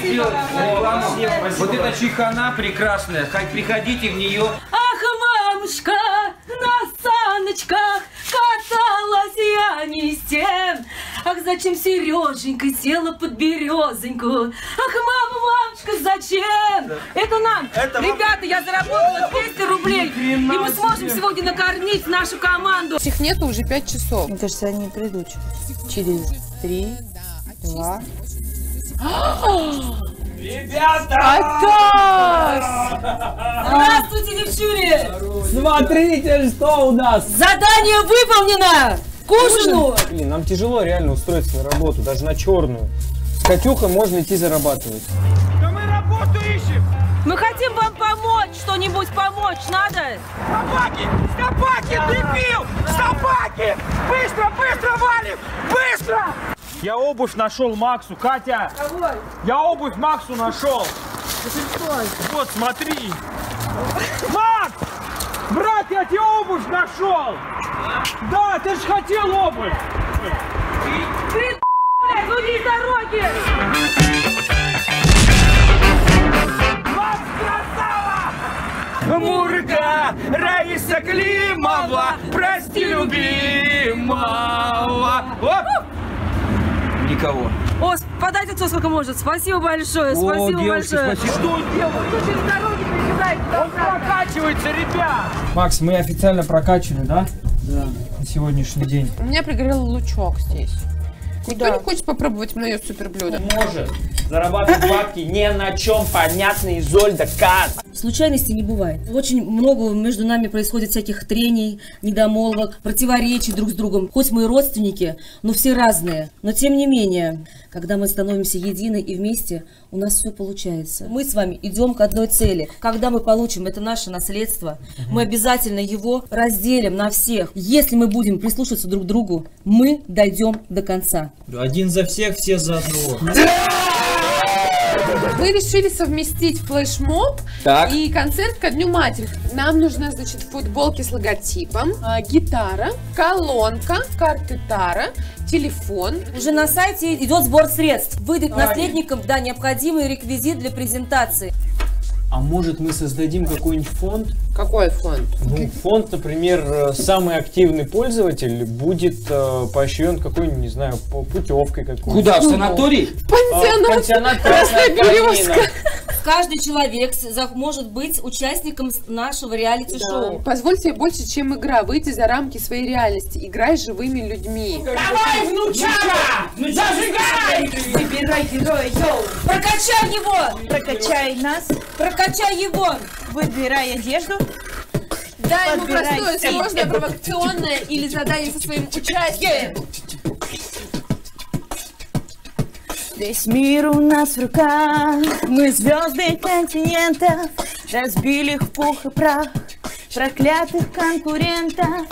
сделать вам рекламу. большое. Вот эта чайхана прекрасная. Хоть приходите в нее. Ах, мамушка, на саночках каталась я не с тем. Ах, зачем Сереженька села под березоньку? Ах, мама, мамочка, зачем? Это нам. Ребята, я заработала 200 рублей. И мы сможем сегодня накормить нашу команду. Их нету уже 5 часов. Мне кажется, они придут через три, два. Здравствуйте, девчули! Смотрите, что у нас! Задание выполнено! К ужину! Блин, нам тяжело реально устроиться на работу, даже на черную. С Катюхой можно идти зарабатывать. Да мы работу ищем. Мы хотим вам помочь, что-нибудь помочь надо? Собаки! Собаки! Дебил! Собаки! Быстро, быстро валим! Быстро! Я обувь нашел Максу, Катя! Я обувь Максу нашел! Вот, смотри! Макс! Брат, я тебе обувь нашел! Да, ты же хотел обувь! Ты, блядь, уйди с дороги! Макс, красава! Мурка, Раиса Климова, прости любимого! Оп! Никого. О, подайте кто сколько может. Спасибо большое, спасибо девушки, большое. спасибо. Что он делает? Через дороги перебегает. Он прокачивается, ребят! Макс, мы официально прокачаны, да? Да. На сегодняшний день. У меня пригорел лучок здесь. Никто не хочет попробовать мое суперблюдо? Может зарабатывать бабки не на чем, понятно, Изольда, Кат. Случайностей не бывает. Очень много между нами происходит всяких трений, недомолвок, противоречий друг с другом. Хоть мы и родственники, но все разные. Но тем не менее, когда мы становимся едины и вместе, у нас все получается. Мы с вами идем к одной цели. Когда мы получим это наше наследство, мы обязательно его разделим на всех. Если мы будем прислушиваться друг к другу, мы дойдем до конца. Один за всех, все за одного. Мы решили совместить флешмоб Так. и концерт ко Дню Матери. Нам нужны, значит, футболки с логотипом, а, гитара, колонка, карты Тара, телефон. Уже на сайте идет сбор средств. Выдать наследникам да, необходимый реквизит для презентации. А может мы создадим какой-нибудь фонд? Какой фонд? Ну, фонд, например, э, самый активный пользователь будет э, поощрен какой-нибудь, не знаю, по- путевкой какой-то. Куда? В санаторий? А, в Пансионат. Пансионат «Красная Березка». Калина». Каждый человек может быть участником нашего реалити-шоу. Позволь себе больше, чем игра, выйти за рамки своей реальности. Играй с живыми людьми. Давай, внучара! Зажигай! Выбирай героя, йоу! Прокачай его! Прокачай нас, Прокачай его! выбирай одежду. Дай ему простое, сложное, провокационное или задание со своим участием. Весь мир у нас в руках, мы звезды континентов, разбили их в пух и прах, проклятых конкурентов.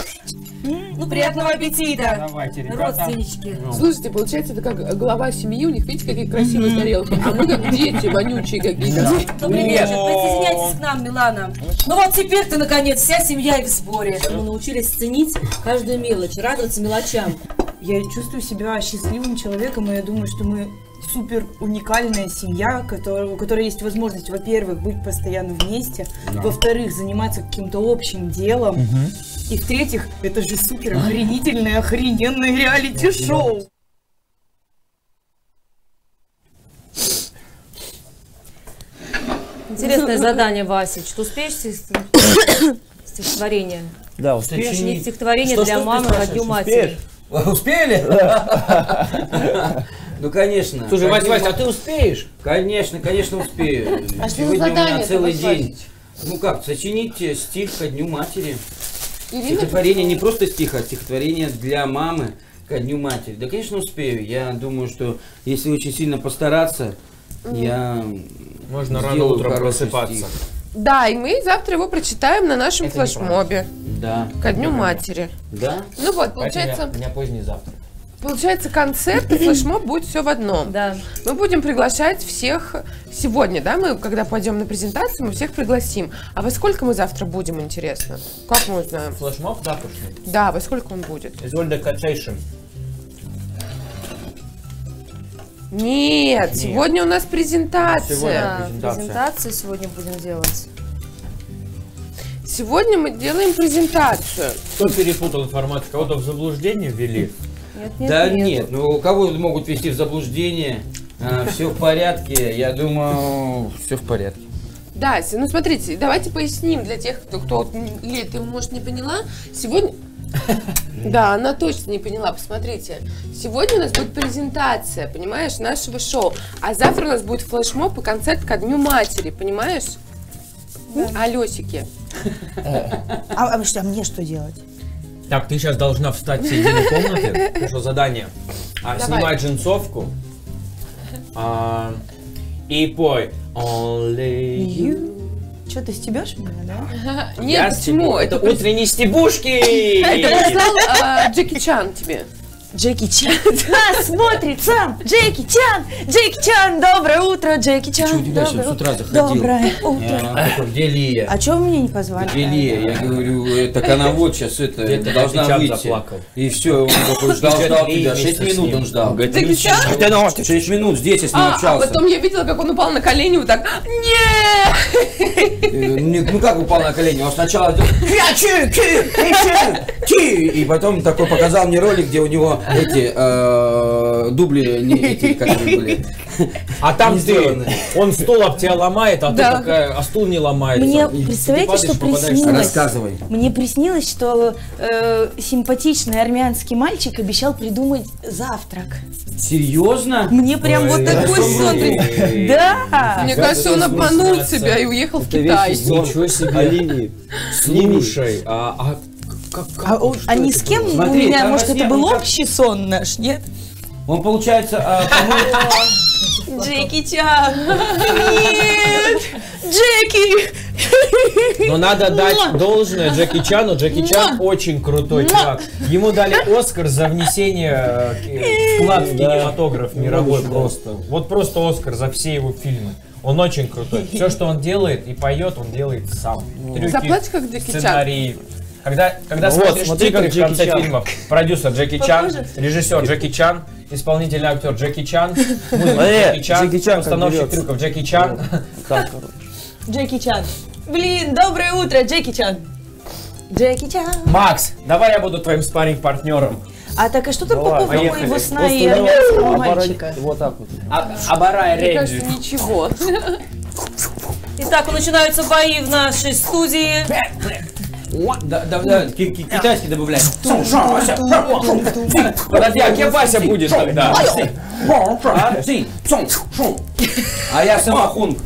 Ну, приятного аппетита! Давайте, ребята. Родственнички. Слушайте, получается, это как глава семьи, у них, видите, какие красивые тарелки. А мы как дети, вонючие какие-то. Добрый вечер, присоединяйтесь к нам, Милана. Ну вот теперь ты, наконец, вся семья и в сборе. Мы научились ценить каждую мелочь, радоваться мелочам. Я чувствую себя счастливым человеком, и я думаю, что мы супер уникальная семья, которая, у которой есть возможность, во-первых, быть постоянно вместе, во-вторых, заниматься каким-то общим делом, и в-третьих, это же супер охренительное, охрененное реалити-шоу. Интересное задание, Васич. Ты успеешь стих- стихотворение? Да, Сочинить стихотворение для мамы дню матери. Успели? Ну, конечно. Слушай, Вась, Вась, а ты успеешь? Конечно, конечно, успею. А что за Сегодня у меня целый день. Ну как, сочините стих ко Дню Матери. Ирина Стихотворение не просто стих, а стихотворение для мамы ко Дню Матери. Да, конечно, успею. Я думаю, что если очень сильно постараться, я Можно рано утром просыпаться. стих. Да, и мы завтра его прочитаем на нашем флешмобе Да. ко Дню Матери. Да? Ну вот, получается, У меня поздний завтрак. Получается, концерт и флешмоб будет все в одном. Да. Мы будем приглашать всех сегодня, да? Мы, когда пойдем на презентацию, мы всех пригласим. А во сколько мы завтра будем, интересно? Как мы узнаем? Флешмоб завтрашний. Да, во сколько он будет? Изольда Катейшин. Нет, сегодня у нас презентация. Сегодня. Да, презентация. презентацию сегодня будем делать. Сегодня мы делаем презентацию. Кто перепутал информацию? Кого-то в заблуждение ввели? Нет, нет, Да нет. нет, ну кого могут ввести в заблуждение? все в порядке, я думаю, все в порядке. Да, ну смотрите, давайте поясним для тех, кто, кто Лили, ты, может, не поняла. Сегодня... Да, она точно не поняла, посмотрите. Сегодня у нас будет презентация, понимаешь, нашего шоу. А завтра у нас будет флешмоб и концерт ко Дню Матери, понимаешь? Алёсики. А, а что, а мне что делать? Так, ты сейчас должна встать в середину комнаты. Пришло задание. А, Давай. снимай джинсовку. а, и пой Only you. Что, ты стебешь меня, да? Нет, Я почему? стебу. Это, Это утренние стебушки! это прислал а, Джеки Чан тебе. Джеки Чан. Да, смотрит сам. Джеки Чан. Джеки Чан. Доброе утро, Джеки Чан. Чего тебя Доброе с утра утро. заходил? Доброе утро. Я такой, где Лия? А чего вы меня не позвали? Где Лия? Я говорю, так она вот сейчас это Где-то должна выйти. заплакал. И все, он такой ждал, ждал тебя. Шесть минут он ждал. Джеки Чан? Шесть минут здесь я с ним А, а общался. потом я видела, как он упал на колени вот так. Нет! Э, не- Ну как упал на колени? Он сначала и потом такой показал мне ролик, где у него эти э, дубли не эти, как они были. А там ты, он стул об тебя ломает, а Да. ты такая, а стул не ломается. Мне, И ты представляете, падаешь, что попадаешь в приснилось? Рассказывай. Мне приснилось, что э, симпатичный армянский мальчик обещал придумать завтрак. Серьезно? Мне прям вот Ой, такой ой. сон. Да! Мне Да, кажется, это он обманул снится. себя и уехал в Китай. Ничего себе. Оливии. Слушай, а, а как, как, А, он- а ни с кем было? Смотри, у меня, может, это был как- общий сон наш, нет? Он получается, а, по-моему, Джеки Чан! Нет! Джеки! Но надо дать должное Джеки Чану. Джеки Чан очень крутой чувак. Ему дали Оскар за внесение э, к- вклад в кинематограф мировой просто. Вот просто Оскар за все его фильмы. Он очень крутой. Все, что он делает и поет, он делает сам. Трюки, Заплачь, как Джеки Чан. сценарии. Когда, когда Вот, смотришь смотри, титры как в конце Чан. фильмов, продюсер Джеки Чан, режиссер Джеки Чан, исполнительный актер Джеки Чан, музыка Э, Джеки Чан, Джеки Чан берется. трюков Джеки Чан. Джеки Чан. Блин, доброе утро, Джеки Чан. Джеки Чан. Макс, давай я буду твоим спарринг партнером А так, а что там по поводу поехали. его сна и армянского мальчика? Вот так вот. Абарай кажется, ничего. Итак, начинаются бои в нашей студии. Да, да, да, ки- ки- китайский добавляй. Подожди, а кем Вася будет тогда? А, я самохун.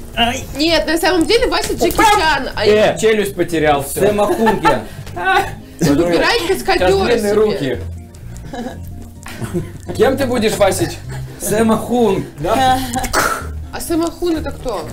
Нет, на самом деле Вася Джеки Чан. Э, челюсть потерял, я. выбирай каскадера себе. руки. Кем ты будешь, Васич? Самохун. А Самохун это кто?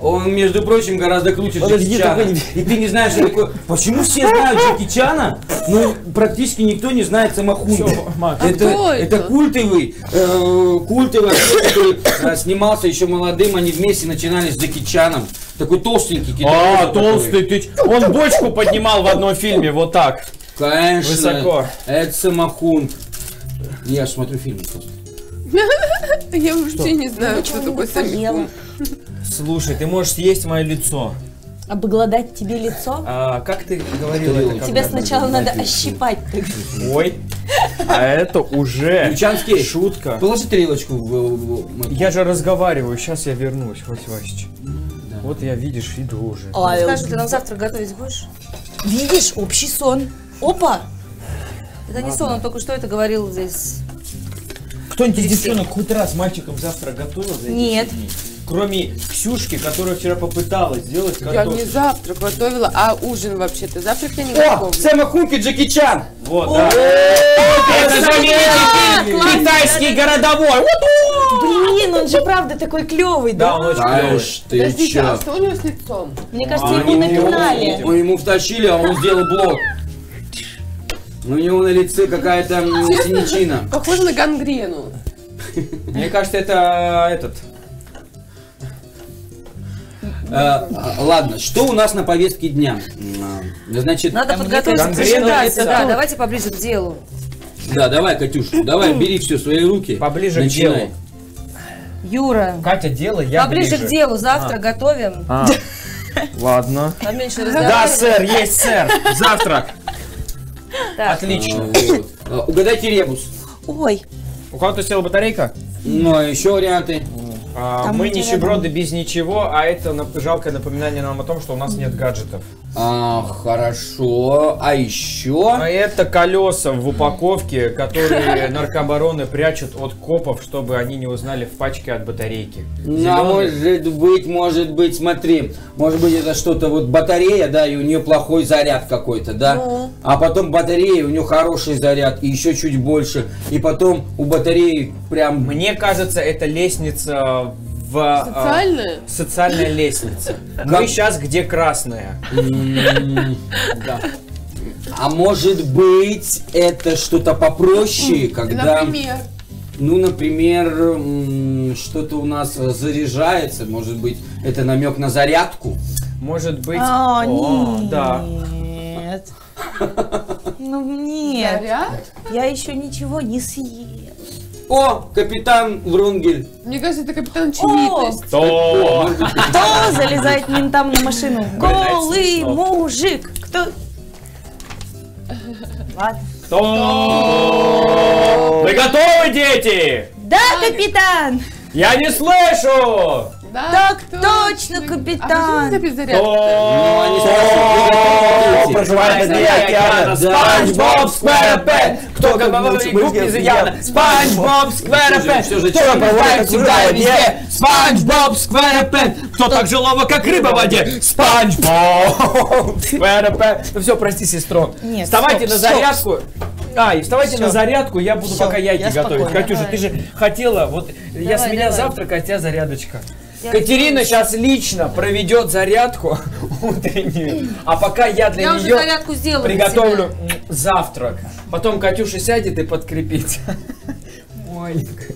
Он, между прочим, гораздо круче Подожди, Джеки Чана. такой И ты не знаешь, что такое. Почему все знают Джеки Чана? Ну, практически никто не знает Самохуна. Макс. Это, кто это? это культовый, э, культовый который э, снимался еще молодым, они вместе начинали с Джеки Чаном. Такой толстенький китаец. А, толстый ты. Он бочку поднимал в одном фильме, вот так. Конечно. Высоко. Это Самохун. Я ж смотрю просто. Я вообще не знаю, кто такой Самохун. Слушай, ты можешь съесть мое лицо. Обгладать тебе лицо? А, как ты говорила? Это Тебя когда? сначала надо ощипать. так. Ой. А это уже Ключанский. шутка. Положи тарелочку в, в- в- Я же разговариваю, сейчас я вернусь, вот Васич. Вот я, видишь, иду уже. Скажи, ты нам завтра готовить будешь? Видишь, общий сон. Опа! Это не сон, он только что это говорил здесь. Кто-нибудь из девчонок хоть раз мальчиком завтра готовил за эти Нет. дни? Кроме Ксюшки, которая вчера попыталась сделать Я не завтрак готовила, а ужин вообще-то. Завтрак я не О, готовлю. Самохунки Джеки Чан. Вот, да. Это заметьте, китайский городовой. Блин, он же правда такой клевый, Да, да? он очень клевый. Знаешь, ты Подождите, а чё? что у него с лицом? Мне кажется, А, ему ему- напинали. Мы ему втащили, а он сделал блок. У него на лице какая-то м, синячина. Похоже на гангрену. Мне кажется, это этот. Э, а, Ладно, что у нас на повестке дня? А, Значит, Надо подготовиться к презентации. Да, давайте поближе к делу. да, давай, Катюш, давай, бери все в свои руки. Поближе к Начинай. делу. Юра, Катя, дело, я поближе ближе. к делу. Завтра готовим. А, ладно. Да, сэр, есть, сэр. Завтрак. Так. Отлично. А, вот. А, Угадайте ребус. Ой, У кого-то села батарейка? Ну, а еще варианты. А, Там мы нищеброды без ничего, а это нап- жалкое напоминание нам о том, что у нас нет гаджетов. А, хорошо. А еще... А это колеса в упаковке, которые наркобароны прячут от копов, чтобы они не узнали в пачке от батарейки. Зелёный- может быть, может быть, смотри, может быть это что-то вот батарея, да, и у нее плохой заряд какой-то, да, Ну. а потом батарея, у нее хороший заряд, и еще чуть больше, и потом у батареи прям... Мне кажется, это лестница в... а, Социальная? социальная лестница. Мы сейчас где красная. Да. А может быть, это что-то попроще, когда... Например. Ну, например, что-то у нас заряжается, может быть, это намек на зарядку. Может быть... а, О, да. нет. Ну нет, Заряд? я еще ничего не съел. О, капитан Врунгель. Мне кажется, это капитан очевидность. То... Кто залезает ментам на машину? Голый мужик. Кто? Ладно. Кто? Вы готовы, дети? Да, капитан! Я не слышу! Да, Так кто? точно, А капитан. почему за заряд? Ну, они спрашивают, проживает на дне океана? Спанч Боб Сквэрпэт! Кто говорит губ из океана? Спанч Боб же, Кто всегда что и везде? Спанч Боб Сквэрпэт! Кто так же ловок, как рыба в воде? Спанч Боб Сквэрпэт! Ну все, прости, сестру. Нет, Вставайте стоп, на стоп. зарядку. А, и вставайте Всё. на зарядку, я буду Всё, пока яйки я готовить. спокойна. Катюша, ты же хотела, вот я с Давай, меня давай. завтрак, а тебя зарядочка. Катерина сейчас лично проведет зарядку утреннюю, а пока я для Я нее зарядку сделала. для приготовлю завтрак. Потом Катюша сядет и подкрепит. Маленькая.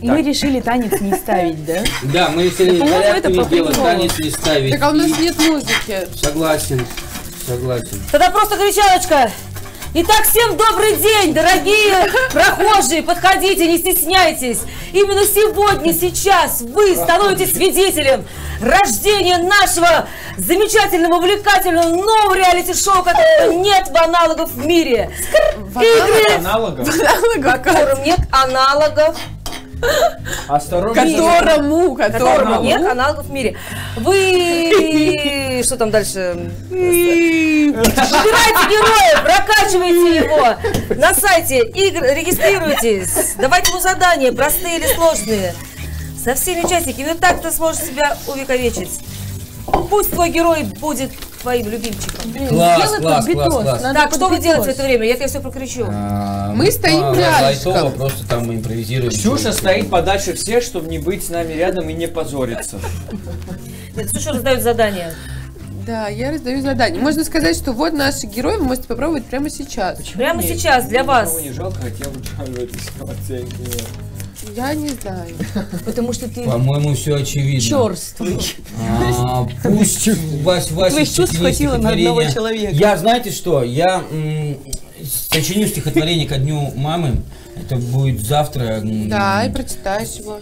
Мы решили танец не ставить, да? Да, мы решили зарядку не делать, танец не ставить. Так а у нас нет музыки. Согласен, согласен. Тогда просто кричалочка. Итак, всем добрый день, дорогие прохожие, подходите, не стесняйтесь. Именно сегодня, сейчас вы становитесь свидетелем рождения нашего замечательного, увлекательного нового реалити-шоу, которого нет в аналогов в мире. Игры, Аналогов. в котором нет аналогов, Осторожно. Которому, которому нет аналогов в мире. Вы... Что там дальше? Выбирайте героя, прокачивайте его на сайте игр, регистрируйтесь, давайте ему задания, простые или сложные. Со всеми участниками, и так ты сможешь себя увековечить. Пусть твой герой будет твоим любимчиком. Класс, сделай класс, класс, класс. надо Так, что вы делаете в это время? Я тебе все прокричу. А, Мы стоим а, рядышком. Лайтово, просто там импровизируем. Ксюша стоит подальше всех, чтобы не быть с нами рядом и не позориться. Нет, Ксюша раздает задания. Да, я раздаю задание. Можно сказать, что вот наши герои, вы можете попробовать прямо сейчас. Прямо сейчас для вас. Никого не жалко, хотя лучше в этой ситуации. Я не знаю. Потому что ты По-моему, все очевидно. Черствый. А, Пусть Вась, Вася Твоих чувств сочинит хватило на одного человека. Я, знаете что, я м, сочиню стихотворение ко дню мамы. Это будет завтра. м, Да, и прочитаешь его.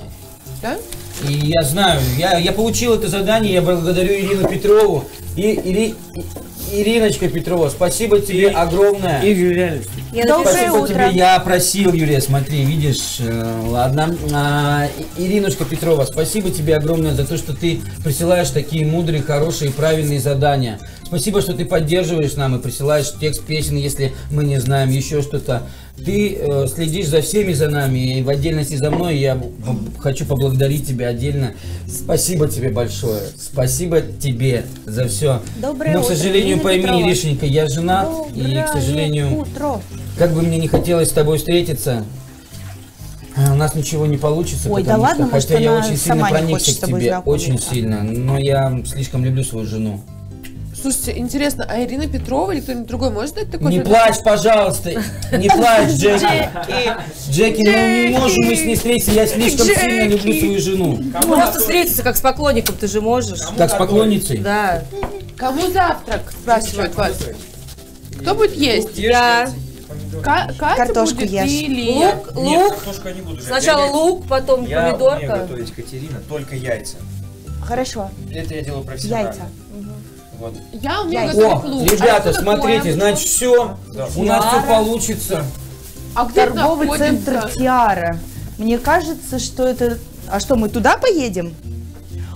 Да? И я знаю, я, я получил это задание, я благодарю Ирину Петрову. И, Ири- Ириночка Петрова, спасибо тебе огромное. Я Доброе напишу. Спасибо тебе, я просил, Юрия, смотри, видишь, э, ладно. А, И- Иринушка Петрова, спасибо тебе огромное за то, что ты присылаешь такие мудрые, хорошие, правильные задания. Спасибо, что ты поддерживаешь нам и присылаешь текст песен, если мы не знаем еще что-то. Ты э, следишь за всеми за нами, и в отдельности за мной я хочу поблагодарить тебя отдельно. Спасибо тебе большое. Спасибо тебе за все. Доброе Но, к утро, сожалению, Ирина пойми, Петрова. Иришенька, я женат, и, к сожалению, Утро. как бы мне не хотелось с тобой встретиться, а, у нас ничего не получится, Ой, да ладно, что, может, хотя я очень сильно проникся к тебе, очень сильно, но я слишком люблю свою жену. Слушайте, интересно, а Ирина Петрова или кто-нибудь другой может дать такой Не совет? плачь, пожалуйста. Не плачь, Джеки. Джеки, ну не можем мы с ней встретиться. Я слишком сильно люблю свою жену. Просто встретиться как с поклонником, ты же можешь. Как с поклонницей. Да. Кому завтрак? Спрашивают вас. Кто будет есть? Я. Катя Картошку будет ешь. или... Лук, лук. картошку не буду Сначала лук, потом Я помидорка. готовить, Катерина, только яйца. Хорошо. Это я делаю профессионально. Яйца. Вот. Я умею Яйца. готовить О. А ребята, такое? смотрите, значит, все. У нас все получится. А где Торговый находится? центр Тиара. Мне кажется, что это... А что, мы туда поедем?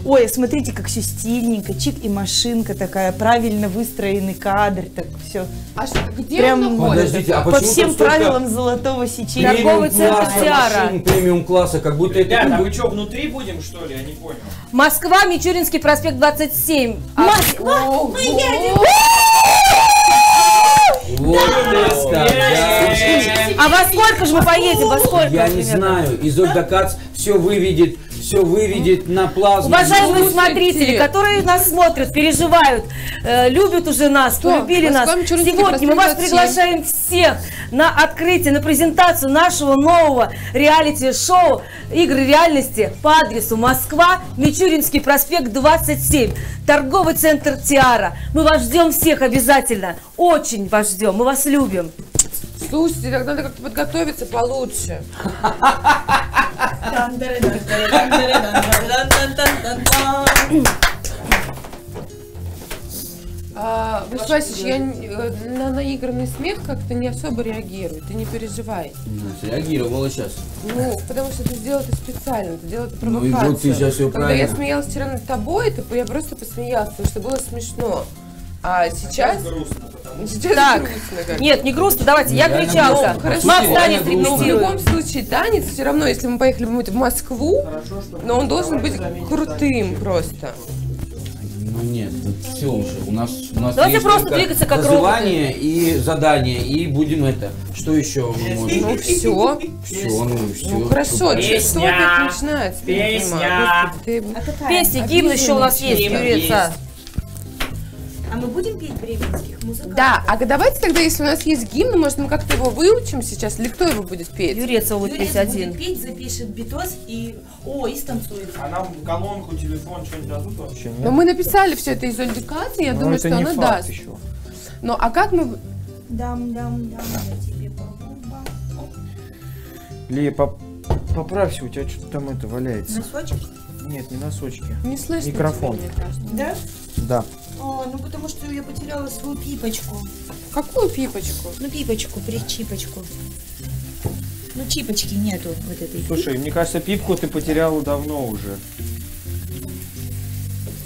Ой, смотрите, как все стильненько, чик и машинка такая, правильно выстроенный кадр, так все. А что, где Прям он находится? Подождите, а по всем правилам золотого сечения. Торговый центр машин, премиум класса, как будто это... Ребята, а вы что, внутри будем, что ли? Я не понял. Москва, Мичуринский проспект 27. Москва! Мы едем! Вот это да. А во сколько же мы поедем? Во сколько? Я не знаю. Изольда Кац все выведет, все выведет на плазму. Уважаемые смотрители, которые нас смотрят, переживают, э, любят уже нас, Что? полюбили нас. Сегодня мы вас проспект 27. приглашаем всех на открытие, на презентацию нашего нового реалити-шоу «Игры реальности» по адресу Москва, Мичуринский проспект 27, торговый центр «Тиара». Мы вас ждем всех обязательно, очень вас ждем, мы вас любим. Слушайте, так надо как-то подготовиться получше. А, Вась Васич, я э, на наигранный смех как-то не особо реагирую, ты не переживай. Ну, Реагировала сейчас. Ну, потому что ты сделал это специально, ты делал это Ну и провокацию. вот ты сейчас всё Когда я правильно. смеялась вчера над тобой, это я просто посмеялась, потому что было смешно. А сейчас... Сейчас Так. Грустно как Нет, не грустно, давайте, я реально кричалка. Хорошо. Макс танец. Ну, в любом случае, танец все равно, если мы поехали бы в Москву, но он должен быть крутым просто. Ну нет, все уже. У нас, у нас Давайте есть просто двигаться как называние и задание. И будем это. Что еще мы можем? Ну все. Все, ну все. Ну хорошо, Песня. что опять начинается? я Песня. ты- Песни, гимн еще у нас есть, Юрица. А мы будем петь бременских музыкантов? Да, а давайте тогда, если у нас есть гимн, может, мы как-то его выучим сейчас, или кто его будет петь? Юрецова будет петь один. петь, запишет битос и... О, и станцует. А нам колонку, телефон, что-нибудь дадут вообще? Но мы написали все это из Каты, я думаю, что она даст. еще. Ну, а как мы... Дам, дам, дам, я тебе. Лия, поп- поправься, у тебя что-то там это валяется. Носочек? Нет, не носочки. Не слышно Микрофон. тебя. Да? Да. А, ну потому что я потеряла свою пипочку. Какую пипочку? Ну пипочку, причипочку. Ну чипочки нету вот этой. Слушай, мне кажется, пипку ты потеряла давно уже.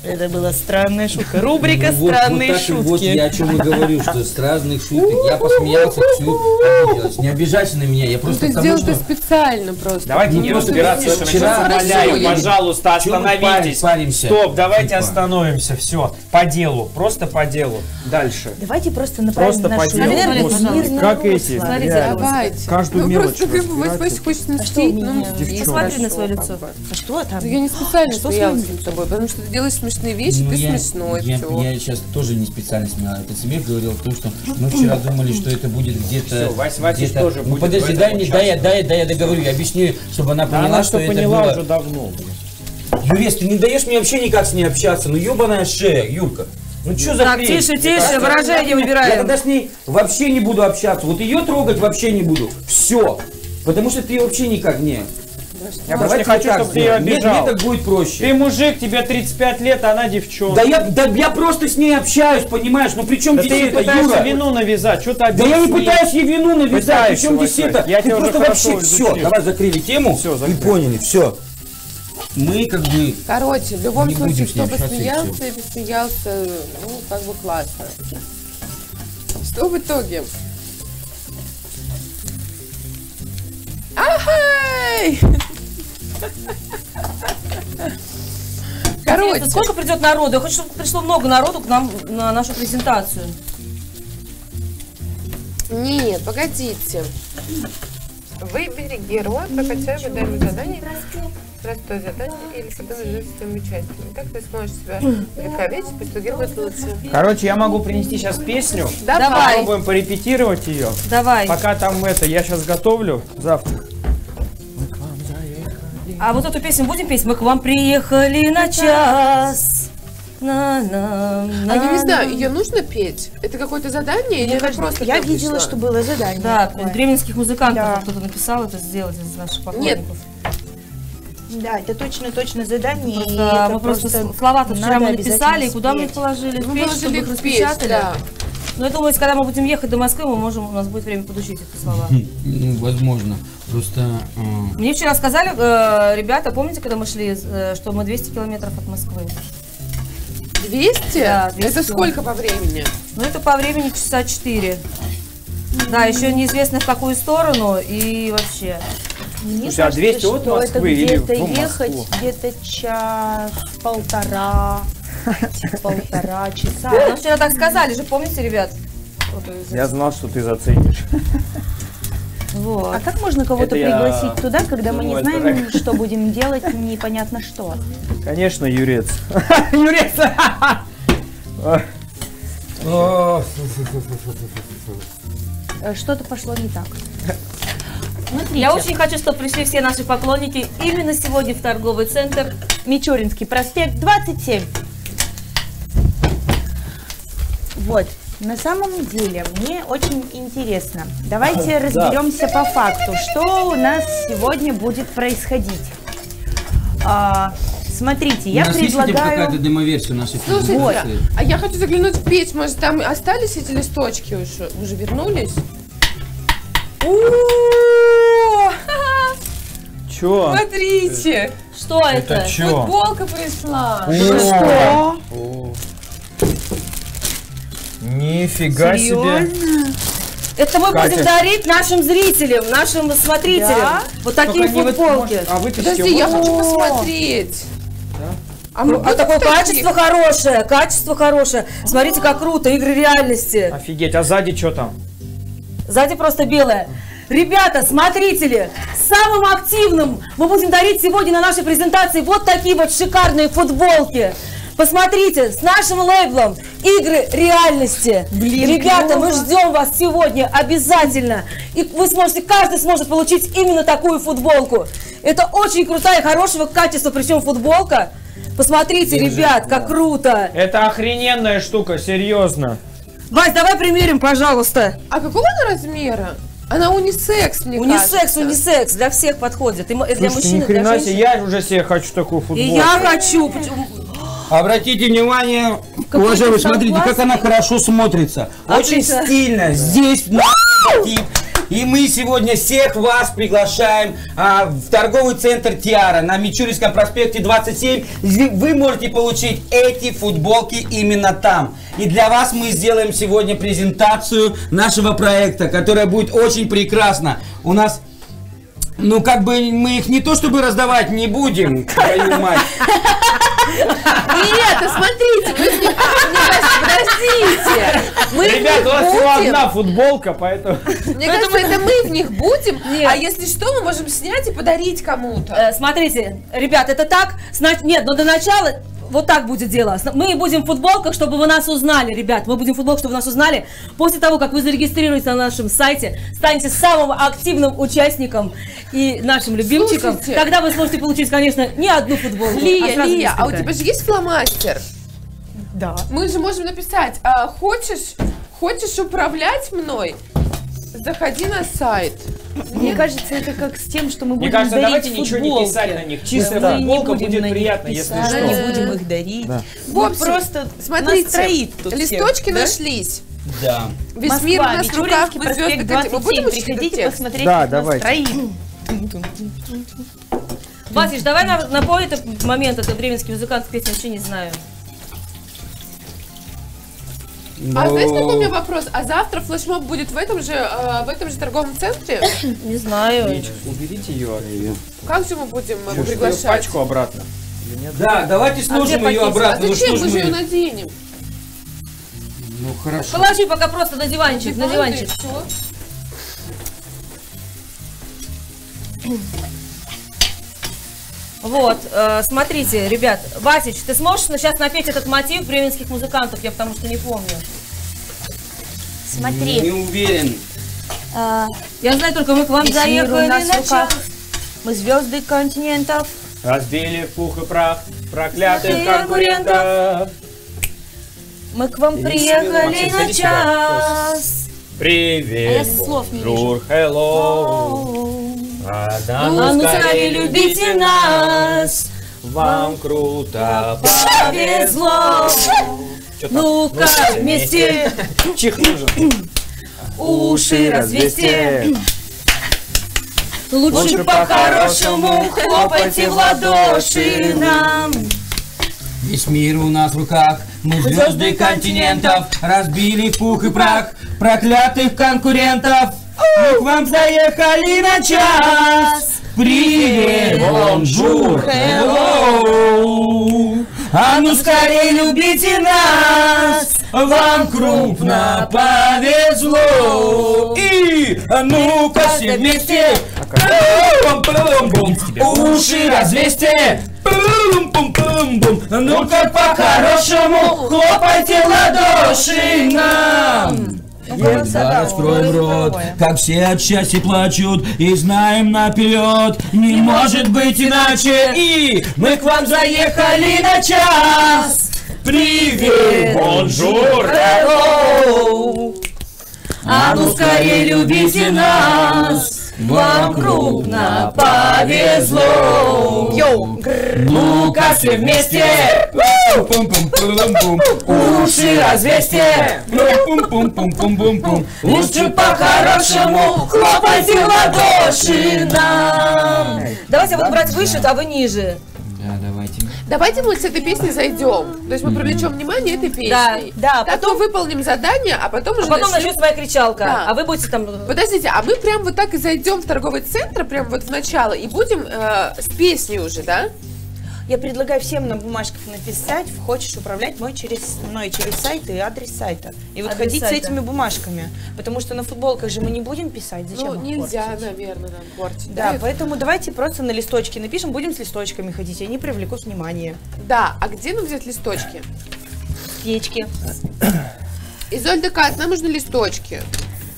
Это была странная шутка. Рубрика Ну, вот- «Странные вот так и Вот шутки». я о чем и говорю, что с разных шуток. Я посмеялся, Ксю обиделась. Не обижайся на меня, я Ну, просто ты к тому, сделал что... это специально просто. Давайте Ну, не просто разбираться, что вчера- умоляю, пожалуйста, остановитесь. паримся? Стоп, давайте Типа. остановимся. Все, по делу, просто по делу. Дальше. Давайте просто направим Просто нашу по делу. в как эти, Смотрите. Давайте. Каждую ну, мелочь просто как бы Вась хочет что сместить, у ну, меня? мстить, Девчонка. Посмотри на хорошо, свое как лицо. А что там? Ну, я не специально Что с тобой, потому что ты делаешь смешные вещи, Ну, ты я, смешной, я, всё. я сейчас тоже не специально смеял. Этот смех говорил о том, что мы вчера думали, что это будет где-то... Вась- Васич где-то- тоже Ну будет подожди, дай мне, дай, я- дай, я- дай я договорю, я объясню, чтобы она Да поняла, она что что это поняла было... уже давно. блин. Юрец, ты не даешь мне вообще никак с ней общаться, ну ебаная шея, Юрка. Ну что за Так, хрень? тише, тише, выражение Я выбираем. тогда с ней вообще не буду общаться. Вот ее трогать вообще не буду. Все. Потому что ты вообще никак не. Я Давайте просто не хочу, так чтобы ты ее сделаем. Мне- обижал. Мне так будет проще. Ты мужик, тебе 35 лет, а она девчонка. Да я, да я просто с ней общаюсь, понимаешь? Ну при чем Да здесь ты ей это, пытаешься Юра? вину навязать, что ты Да я не пытаюсь ей вину навязать, Пытаешься, причем здесь это? я Ты тебя уже просто хорошо вообще все, изучил. давай закрыли тему Всё, и закрыли. поняли, все. Мы как бы Короче, в любом Не случае, будем с ней кто общаться, и посмеялся, ну, как бы классно. Что в итоге? Ахай! Короче, Интересно, сколько придет народу? Я хочу, чтобы пришло много народу к нам на нашу презентацию. нет, погодите. Выбери героя, прокачай выдай задание. Простое задание или своими участием. Так ты сможешь себя увековечить, пусть другим будет лучше. Короче, я могу принести сейчас песню. Давай. Попробуем порепетировать ее. Давай. Пока там это, я сейчас готовлю завтра. А вот эту песню будем петь? Мы к вам приехали на час. На -на, А я не знаю, ее нужно петь? Это какое-то задание или просто Я видела, вышло? что было задание. Да, такое. бременских музыкантов Да. кто-то написал это сделать из наших Нет. поклонников. Да, это точно-точно задание. Просто это мы просто просто слова-то вчера мы написали, и обязательно куда мы их спеть. положили? В Мы печь, положили чтобы их распечатали? да. Но я думаю, когда мы будем ехать до Москвы, мы можем, у нас будет время подучить эти слова. Ну, возможно. Просто... а, Мне вчера сказали, э, ребята, помните, когда мы шли, э, что мы 200 километров от Москвы? 200? Да, 200 Это сколько по времени? Ну, это по времени часа 4. Да, еще неизвестно в какую сторону и вообще. Мне Слушай, а 200 кажется, от что Москвы это или где-то ехать где-то час-полтора. Полтора часа. Нам вчера так сказали же, помните, ребят? Э, Я знал, что ты заценишь. Вот. А как можно кого-то Это я пригласить туда, когда мы не это знаем, что будем делать, непонятно что? Конечно, Юрец. Юрец! Э, Что-то пошло не так. Я очень хочу, чтобы пришли все наши поклонники именно сегодня в торговый центр. Мичуринский проспект 27. Вот. На самом деле, мне очень интересно. Давайте разберемся по факту, что у нас сегодня будет происходить. А, смотрите, я у нас предлагаю... какая-то демоверсия нашей Слушайте, презентации? а я хочу заглянуть в печь. Может, там остались эти листочки уже? Уже вернулись? Чё? Смотрите! Что это? чё? Футболка пришла. Что? Нифига себе. Серьезно? Это мы Катя. будем дарить нашим зрителям, нашим смотрителям. Да? Вот такие Только вот, футболки. может, А вытащите Подожди, я хочу посмотреть. А А такое таких? качество хорошее, качество хорошее. Смотрите, как круто, игры реальности. Офигеть, а сзади что там? Сзади просто белое. Ребята, смотрители, самым активным мы будем дарить сегодня на нашей презентации вот такие вот шикарные футболки. Посмотрите, с нашим лейблом «Игры реальности». Ребята, мы ждем вас сегодня обязательно. И вы сможете, каждый сможет получить именно такую футболку. Это очень крутая, хорошего качества, причем футболка. Посмотрите, ребят, как круто. Это охрененная штука, серьезно. Вась, давай примерим, пожалуйста. А какого она размера? Она унисекс, мне Унисекс, кажется. унисекс, для всех подходит. И для Слушайте, мужчин, ни и для хрена себе, я уже себе хочу такую футболку. И я хочу. Обратите внимание, Какой уважаемые, смотрите, как согласный. она хорошо смотрится. Очень Отлично. стильно. Здесь тип. И мы сегодня всех вас приглашаем а, в торговый центр Тиара на Мичуринском проспекте 27. Зи- Вы можете получить эти футболки именно там. И для вас мы сделаем сегодня презентацию нашего проекта, которая будет очень прекрасна. У нас ну, как бы мы их не то чтобы раздавать не будем, твою мать. Нет, а смотрите, ним... Нет, Подождите! Мы Ребят, у нас всего одна футболка, поэтому... Мне кажется, это мы в них будем, а если что, мы можем снять и подарить кому-то. Э, Смотрите, ребят, это так. Нет, но до начала вот так будет дело. Мы будем в футболках, чтобы вы нас узнали, ребят. Мы будем в футболках, чтобы вы нас узнали. После того, как вы зарегистрируетесь на нашем сайте, станете самым активным участником и нашим любимчиком, Слушайте. тогда вы сможете получить, конечно, не одну футболку. а Лия, сразу Лия, а у тебя же есть фломастер? Да. Мы же можем написать, а, хочешь, хочешь управлять мной? Заходи на сайт. Мне кажется, это как с тем, что мы Мне будем кажется, дарить давайте ничего не писать на них. Чистая не футболка будет приятно, если писать, что. Не будем их дарить. В Вот общем, просто Смотрите, тут листочки да? нашлись. Да. Весь Москва, мир у нас в руках, мы звезды хотим. Мы будем 27. учить этот Приходите посмотреть, Да, как давайте. настроит. Васиш, давай на- напой этот момент, это бременский музыкант, песню вообще не знаю. А знаешь, Но- какой у меня вопрос? А завтра флешмоб будет в этом же, э, в этом же торговом центре? Не знаю. Уберите ее. Как же мы будем э, Чё, приглашать? Пачку обратно. Да, давайте сложим где ее обратно. А Ну зачем? ж Мы же ее мы... наденем. Ну хорошо. Положи пока просто на диванчик, на диванчик. Вот, э, смотрите, ребят, Васич, ты сможешь сейчас напеть этот мотив бременских музыкантов, я потому что не помню. Смотри. Не уверен. а, Я знаю только, мы к вам заехали на руках. час. Мы звезды континентов. Разбили в пух и прах проклятых конкурентов. Мы к вам приехали на час. А Привет, я слов не bonjour, hello. А да ну ну скорее любите нас, Вам круто повезло. Ну-ка вместе Чих нужен. уши развести. Лучше по-хорошему хлопайте в ладоши нам. Весь мир у нас в руках, мы звезды континентов, разбили пух и прах проклятых конкурентов. Мы к вам заехали на час. Привет, bonjour, hello. А ну скорее любите нас, вам крупно повезло. И а ну-ка все вместе, уши развесьте. Ну-ка по-хорошему хлопайте ладоши нам. Едва раскроем рот, как все от счастья плачут, и знаем наперед, не может быть иначе, и мы к вам заехали на час. Привет, Bonjour. А ну скорее любите нас, вам крупно повезло. Йоу. Ну-ка все вместе. Уши развесьте. Пум-пум-пум-пум-пум. Лучше по-хорошему хлопайте ладоши нам. Давайте я буду брать выше, а вы ниже. Да, давайте. Давайте мы с этой песней зайдем. То есть мы привлечем внимание этой песней. Да, Так мы выполним задание, а потом А уже потом начнем- начнется моя кричалка, Да. а вы будете там... Подождите, а мы прям вот так и зайдем в торговый центр, прям вот в начало, и будем э, с песней уже, да? Я предлагаю всем на бумажках написать, хочешь управлять мой через, мной через сайт и адрес сайта. И вот Адрес ходить с сайта. этими бумажками. Потому что на футболках же мы не будем писать. Зачем ну, их нельзя, портить? наверное, нам портить. Да, их? поэтому давайте просто на листочке напишем, будем с листочками ходить, они привлекут внимание. Да, а где нам взять листочки? Печки. Изольда Кат, нам нужны листочки.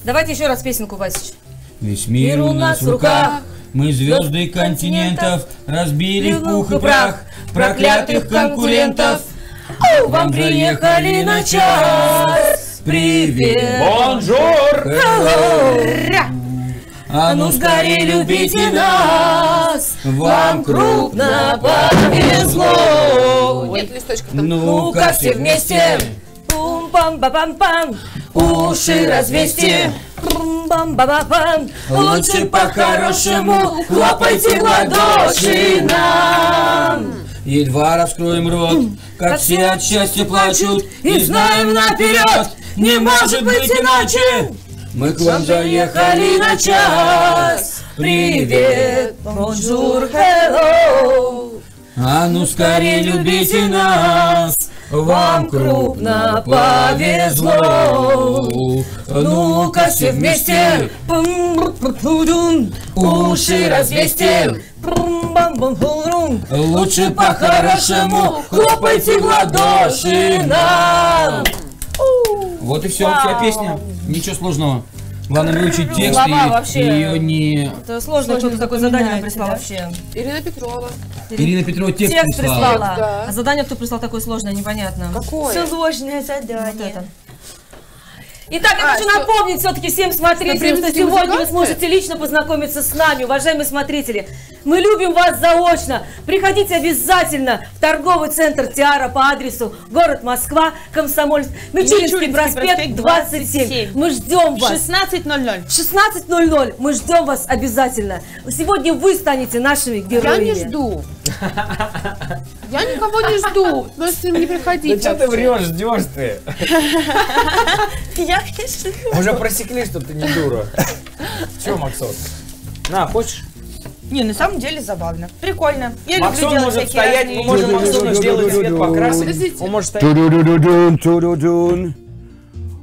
Давайте еще раз песенку, Васич. Весь мир у нас в руках, мы звезды континентов, разбили в пух и прах проклятых конкурентов. Вам приехали на час. Привет, Bonjour. а ну скорее любите нас, вам крупно повезло. Нет листочков там. Ну-ка все вместе, Пум-пам-ба-пам-пам. уши развесьте. Пум-пам-ба-ба-пам. Лучше по-хорошему хлопайте в ладоши нам. Едва раскроем рот, как все от счастья плачут, и знаем наперед, не может быть иначе. Мы к вам заехали на час. Привет, Bonjour, hello. а ну скорее любите нас. Вам крупно повезло. Ну-ка все вместе, уши развесьте. Лучше по-хорошему хлопайте в ладоши нам. Вот и все, вся песня. Ничего сложного. Главное выучить текст Слова и вообще. ее не... Это сложно, кто-то такое задание мне прислал вообще. Ирина Петрова. Ирина Петрова текст, Текст прислала. прислала. Да. А задание кто прислал такое сложное, непонятно. Какое? Сложное Вот задание. это. Итак, я А, хочу что? напомнить все-таки всем смотрителям, что сегодня вы сможете лично познакомиться с нами, уважаемые смотрители. Мы любим вас заочно. Приходите обязательно в торговый центр Тиара по адресу город Москва, Комсомольск, Мичуринский проспект проспект 27. 27. Мы ждем вас. 16.00. В 16.00 мы ждем вас обязательно. Сегодня вы станете нашими Я героями. не жду. Я никого не жду. Можете не Да приходить. что ты врешь, ждешь ты? Я пишу. Уже просекли, что ты не дура. Че, Максот? На, хочешь? Не, на самом деле забавно. Прикольно. Я люблю Максон делать может всякие стоять, мы можем. Максону сделать цвет покрасить. Он может стоять.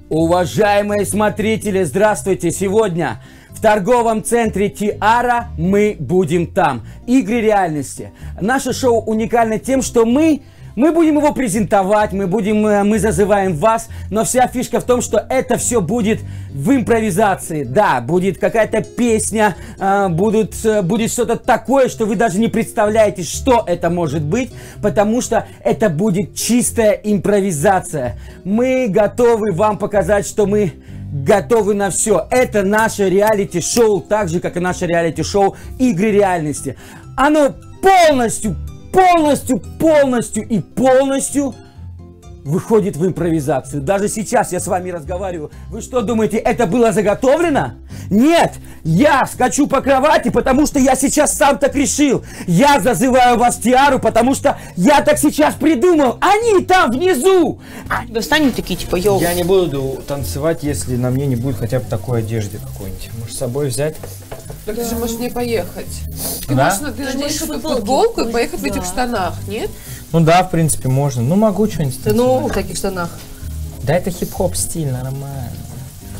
Уважаемые смотрители, здравствуйте! Сегодня В торговом центре Тиара мы будем там. Игры реальности. Наше шоу уникально тем, что мы мы будем его презентовать, мы будем, э, мы зазываем вас, но вся фишка в том, что это все будет в импровизации. Да, будет какая-то песня, э, будут, э, будет что-то такое, что вы даже не представляете, что это может быть, потому что это будет чистая импровизация. Мы готовы вам показать, что мы готовы на все. Это наше реалити-шоу, так же, как и наше реалити-шоу «Игры реальности». Оно полностью полностью, полностью и полностью выходит в импровизацию. Даже сейчас я с вами разговариваю. Вы что думаете, это было заготовлено? Нет, я скачу по кровати, потому что я сейчас сам так решил. Я зазываю вас в тиару, потому что я так сейчас придумал. Они там внизу. Тебя встанем такие, типа, йоу. Я не буду танцевать, если на мне не будет хотя бы такой одежды какой-нибудь. Может, с собой взять? Так ты же можешь не поехать. Ты Да? можешь ты же можешь эту футболку и поехать в этих штанах, нет? Ну да, в принципе, можно. Ну, могу что-нибудь Ты, ну, в каких штанах? Да это хип-хоп стиль, нормально.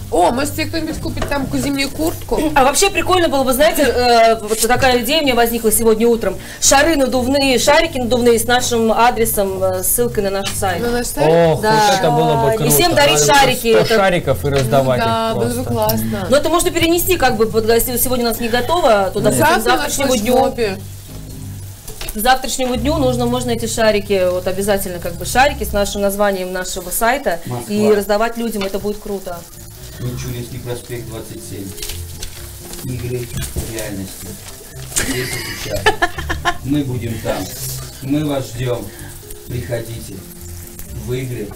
О, может тебе кто-нибудь купит там зимнюю куртку? А вообще прикольно было бы, знаете, э, вот такая идея мне возникла сегодня утром. Шары надувные, шарики надувные с нашим адресом, э, ссылкой на наш сайт. На наш сайт? Ох, Да. вот это было бы И круто. всем дарить Надо шарики, сто это- шариков и раздавать Да, их было бы классно. Но это можно перенести, как бы, вот, если сегодня у нас не готово, то, допустим, к Завтра на завтрашнему дню. К завтрашнему дню нужно, можно эти шарики, вот обязательно как бы шарики с нашим названием нашего сайта Москва. и раздавать людям, это будет круто. Мичуринский проспект 27. Игры реальности. Здесь и сейчас. Мы будем там. Мы вас ждем. Приходите. В игры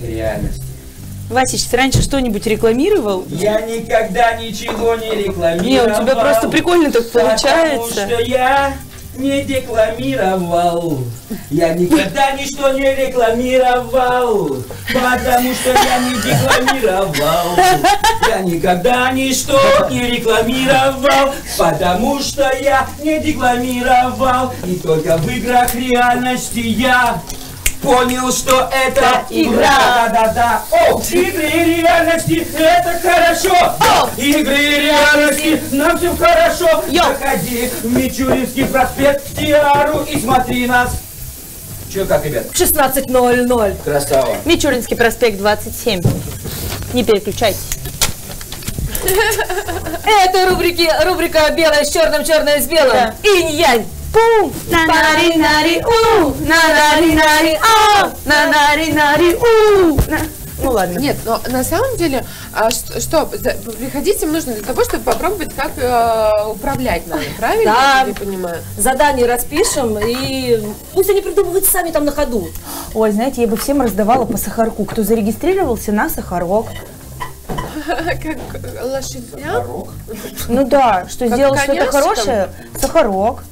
реальности. Васич, ты раньше что-нибудь рекламировал? Я никогда ничего не рекламировал. Не, у тебя просто прикольно так Потому получается. что я не декламировал. Я никогда ничто не рекламировал. Потому что я не декламировал. Я никогда ничто не рекламировал. Потому что я не декламировал. И только в играх реальности я Понял, что это игра. Да-да-да. О, игры реальности, это хорошо. Игры реальности, нам всем хорошо. Заходи в Мичуринский проспект, Тиару и смотри нас. Че, как, ребят? 16.00. Красава. Мичуринский проспект 27. Не переключайтесь. Это рубрики, рубрика «Белое с черным, черное с белым». Да. Инь-янь. Пум! На-нари-нари, у! На-нари-нари, а! На-нари-нари, у! На- Ну ладно. Нет, но на самом деле, а, что, что, за- приходить им нужно для того, чтобы попробовать, как э, управлять нами, правильно? Да. Я понимаю. Задание распишем и пусть они придумывают сами там на ходу. Ой, знаете, я бы всем раздавала по сахарку. Кто зарегистрировался на сахарок. Как лошадям. Ну да, что Как сделал что-то хорошее, сахарок.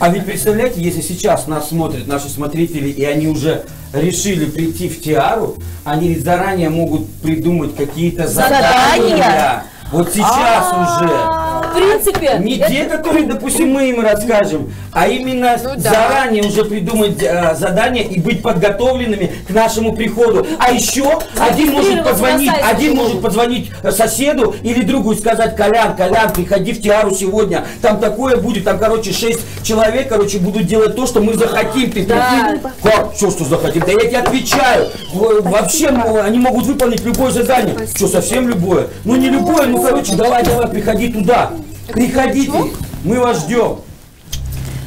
А ведь представляете, если сейчас нас смотрят наши смотрители, и они уже решили прийти в Тиару, они ведь заранее могут придумать какие-то задания. Задания? Вот сейчас уже. В принципе, Не те, которые, допустим, мы им расскажем, а именно Ну заранее уже придумать э, задание и быть подготовленными к нашему приходу. А еще один может позвонить, один может позвонить соседу или другу и сказать, Колян, Колян, приходи в Тиару сегодня, там такое будет, там, короче, шесть человек, короче, будут делать то, что мы захотим. Ты Да. Как? Что, что захотим? Да я тебе отвечаю. Во- Вообще, они могут выполнить любое задание. Что, совсем любое? Ну, не любое, ну, короче, давай, давай, приходи туда. Приходите, мы вас ждем.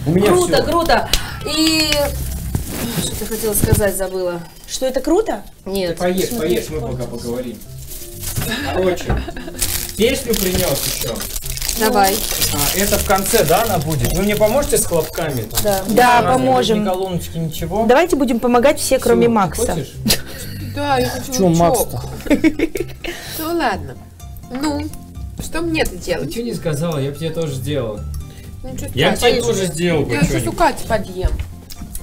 У меня круто, все. круто. И что я хотела сказать, забыла. Что это круто? Нет. Поешь, поешь, мы пока поговорим. Короче, песню принес еще. Давай. А, это в конце, да, она будет? Вы мне поможете с хлопками? Там? Да. Да, Разные поможем. Ни колоночки, ничего. Давайте будем помогать все, кроме ты Макса. хочешь? Да, я хочу лучок. Макс-то? Ну ладно. Ну, что мне-то Ты делать? что не сказала? Я бы тебе тоже сделал. Ну, Я бы тебе тоже сделал бы Я сейчас у что-нибудь. Кати подъем.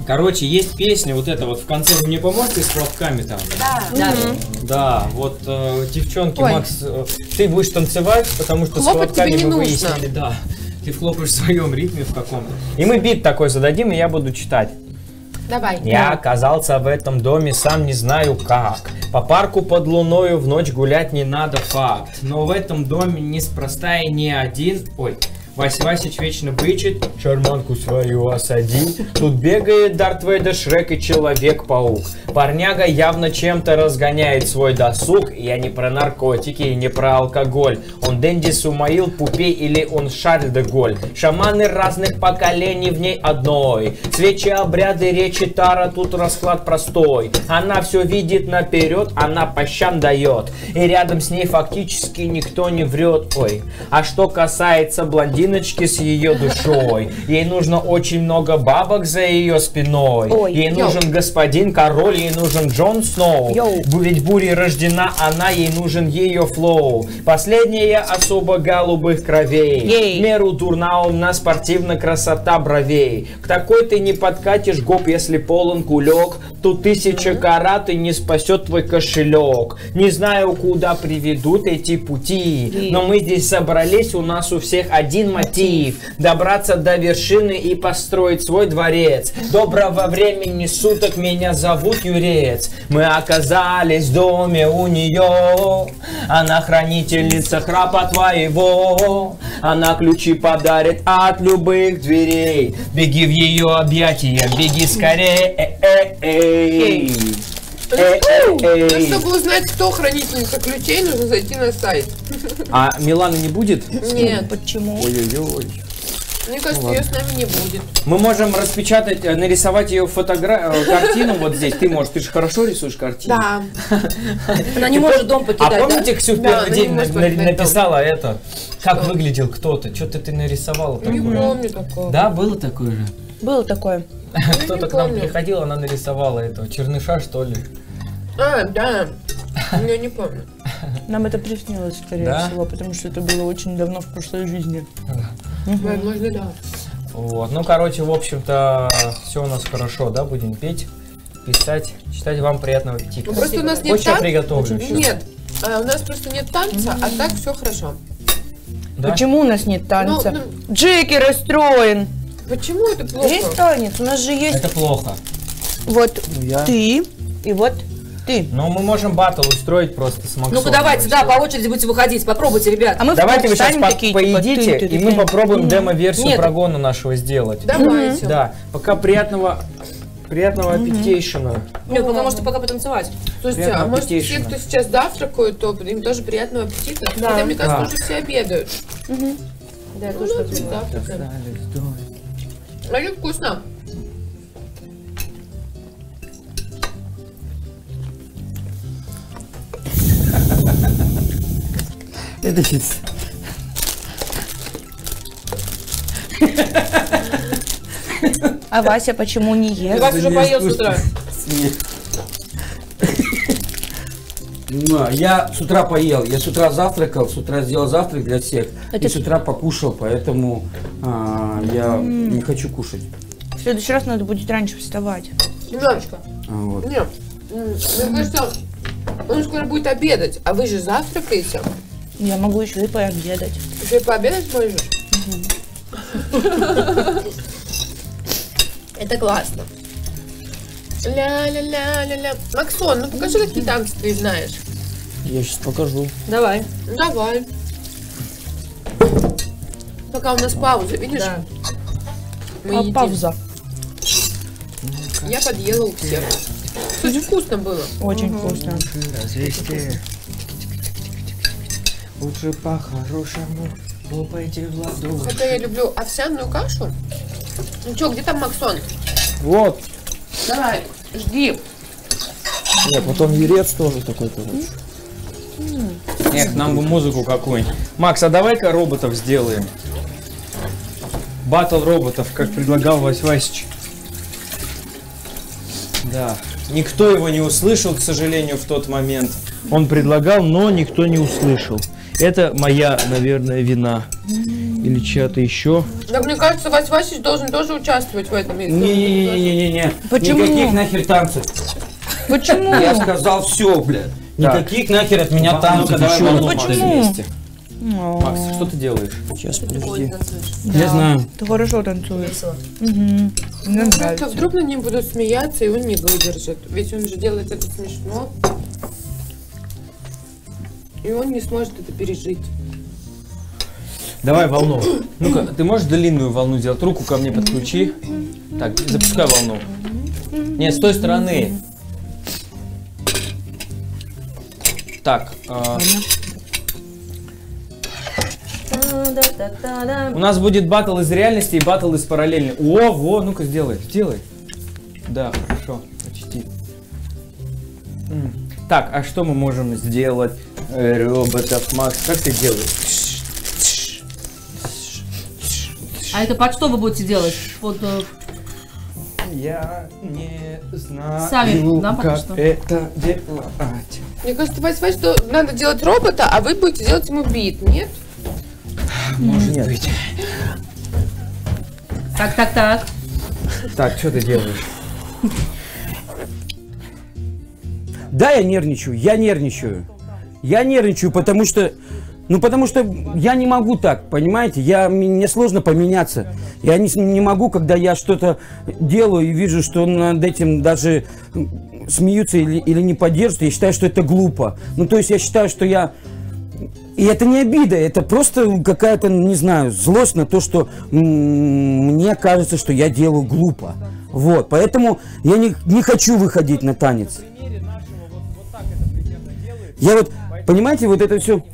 Короче, есть песня вот эта вот в конце. Вы мне поможете с хлопками там? Да. Да. Да, вот э, девчонки, Ой. Макс, э, ты будешь танцевать, потому что Хлопать с хлопками тебе не мы нужно. выяснили, да. Ты хлопаешь в своем ритме в каком-то. И мы бит такой зададим, и я буду читать. Давай. Я оказался в этом доме, сам не знаю как. По парку под луною в ночь гулять не надо, факт. Но в этом доме неспроста и не один. Ой, Вась Васич вечно бычит, шарманку свою осадил. Тут бегает Дарт Вейдер, Шрек и Человек-паук. Парняга явно чем-то разгоняет свой досуг. Я не про наркотики не про алкоголь. Он Дэнди Сумаил, Пупей или он Шарль де Голь. Шаманы разных поколений в ней одной. Свечи, обряды, речи, таро, тут расклад простой. Она все видит наперед, она по щам дает. И рядом с ней фактически никто не врет. Ой, а что касается блондиночки с ее душой, ей нужно очень много бабок за ее спиной. Ой, ей йоу. нужен господин король, ей нужен Джон Сноу. Йоу. Ведь бурей рождена она, ей нужен ее flow. Последняя особо голубых кровей. Ей. Меру дурна у нас спортивная красота бровей. К такой ты не подкатишь гоп, если полон кулек. Тут тысяча карат и не спасет твой кошелек. Не знаю, куда приведут эти пути. Но мы здесь собрались, у нас у всех один мотив. Добраться до вершины и построить свой дворец. Доброго времени суток, меня зовут Юрец. Мы оказались в доме у нее. Она хранительница храпа твоего. Она ключи подарит от любых дверей. Беги в ее объятия, беги скорее. Эй-эй-эй. Ну, Эй-эй-эй. чтобы узнать, кто хранительница ключей, нужно зайти на сайт. А Милана не будет? Нет, Почему? Ой-ой-ой. мне кажется, ее с нами не будет. Мы можем распечатать, э, нарисовать ее фотогра... э, картину вот здесь. Ты можешь, ты же хорошо рисуешь картину. Да. Она не может дом А покидать, да? помните, Ксю в Да, первый она день не может на- покидать дом. написала это? Как выглядел кто-то? Что-то ты нарисовала Не такое. помню такого. Да, было такое же? Было такое. Кто-то к нам помню. приходил, она нарисовала этого черныша, что ли? А, да. Я не помню. Нам это приснилось, скорее Да? всего, потому что это было очень давно в прошлой жизни. Возможно, да. Вот. Ну, короче, в общем-то, все у нас хорошо, да? Будем петь, писать, читать. Вам приятного аппетита. Ну, просто у нас нет танца? приготовлю еще? Нет. А, у нас просто нет танца, а так все хорошо. Да? Почему у нас нет танца? Ну, Джеки расстроен. Почему это плохо? Есть танец, у нас же есть Это плохо. вот Я- ты и вот ты. Но мы можем батл устроить просто с Максом. Ну-ка давайте, да, по очереди будете выходить. Попробуйте, ребят. А мы Давайте вы сейчас по- такие, типа, поедите, ты, ты, и ты, мы ты. попробуем демо-версию Нет. прогона нашего сделать. Давайте. Да, пока приятного, приятного аппетейшена. Нет, пока можете пока потанцевать. Слушайте, а Приятного может все, аппетейшена. кто сейчас завтракают, то им тоже приятного аппетита? Хотя, мне кажется, Да. уже все обедают. Да, я Ну, тоже ну. А это вкусно. Это сейчас... А Вася почему не ест? Вася уже поел с утра. Ну, Я с утра поел, я с утра завтракал, с утра сделал завтрак для всех, и с утра покушал, поэтому а, я не хочу кушать. В следующий раз надо будет раньше вставать. Немножечко. А, вот. Нет. Мне кажется, он скоро будет обедать, а вы же завтракаете. Я могу еще и пообедать. Еще и пообедать можешь? Это классно. Ля-ля-ля-ля-ля. Максон, ну покажи, какие танцы ты знаешь. Я сейчас покажу. Давай. Давай. Пока у нас пауза, видишь? Да. Мы А едим. пауза. Я подъела у всех. Кстати, вкусно было. Очень вкусно. Развести. Лучше по-хорошему хлопайте в ладоши. Хотя я люблю овсяную кашу. Ну что, где там Максон? Вот. Давай, жди. Нет, потом Юрец тоже такой, короче. Эх, нам бы музыку какую-нибудь. Макс, а давай-ка роботов сделаем. Батл роботов, как предлагал Вась Васич. Да. Никто его не услышал, к сожалению, в тот момент. Он предлагал, но никто не услышал. Это моя, наверное, вина. Или чья-то еще. Да, мне кажется, Вась Васич должен тоже участвовать в этом. Не-не-не-не-не. Почему? Никаких нахер танцев. Почему? Я сказал все, блядь. Никаких нахер от меня танцев. Еще одно почему? вместе. Макс, что ты делаешь? Сейчас, подожди. Я знаю. Ты хорошо танцуешь. Весело. Мгм. Мне Ну, нравится. вдруг над ним будут смеяться, и он не выдержит. Ведь он же делает это смешно. И он не сможет это пережить. Давай волну. Ну-ка, ты можешь длинную волну сделать? Руку ко мне подключи. Так, запускай волну. Нет, с той стороны. Так, а, у нас будет батл из реальности и батл из параллельной. О, во, ну-ка сделай, сделай. Да, хорошо, почти. Так, а что мы можем сделать? Э, Роботов, Макс, как ты делаешь? А это под что вы будете делать? Под, э, Я не знаю, Сами, да, пока как что? это делать. Мне кажется, Вась, что надо делать робота, а вы будете делать ему бит, нет? Может быть. Так, так, так. Так, что ты делаешь? Да, я нервничаю, я нервничаю. Я нервничаю, потому что... Ну, потому что я не могу так, понимаете? Я, мне сложно поменяться. Я не, не могу, когда я что-то делаю и вижу, что над этим даже смеются или, или не поддерживают. Я считаю, что это глупо. Ну, то есть я считаю, что я... И это не обида, это просто какая-то, не знаю, злость на то, что мне кажется, что я делаю глупо. Вот, поэтому я не, не хочу выходить на танец. Я вот, понимаете, вот это все...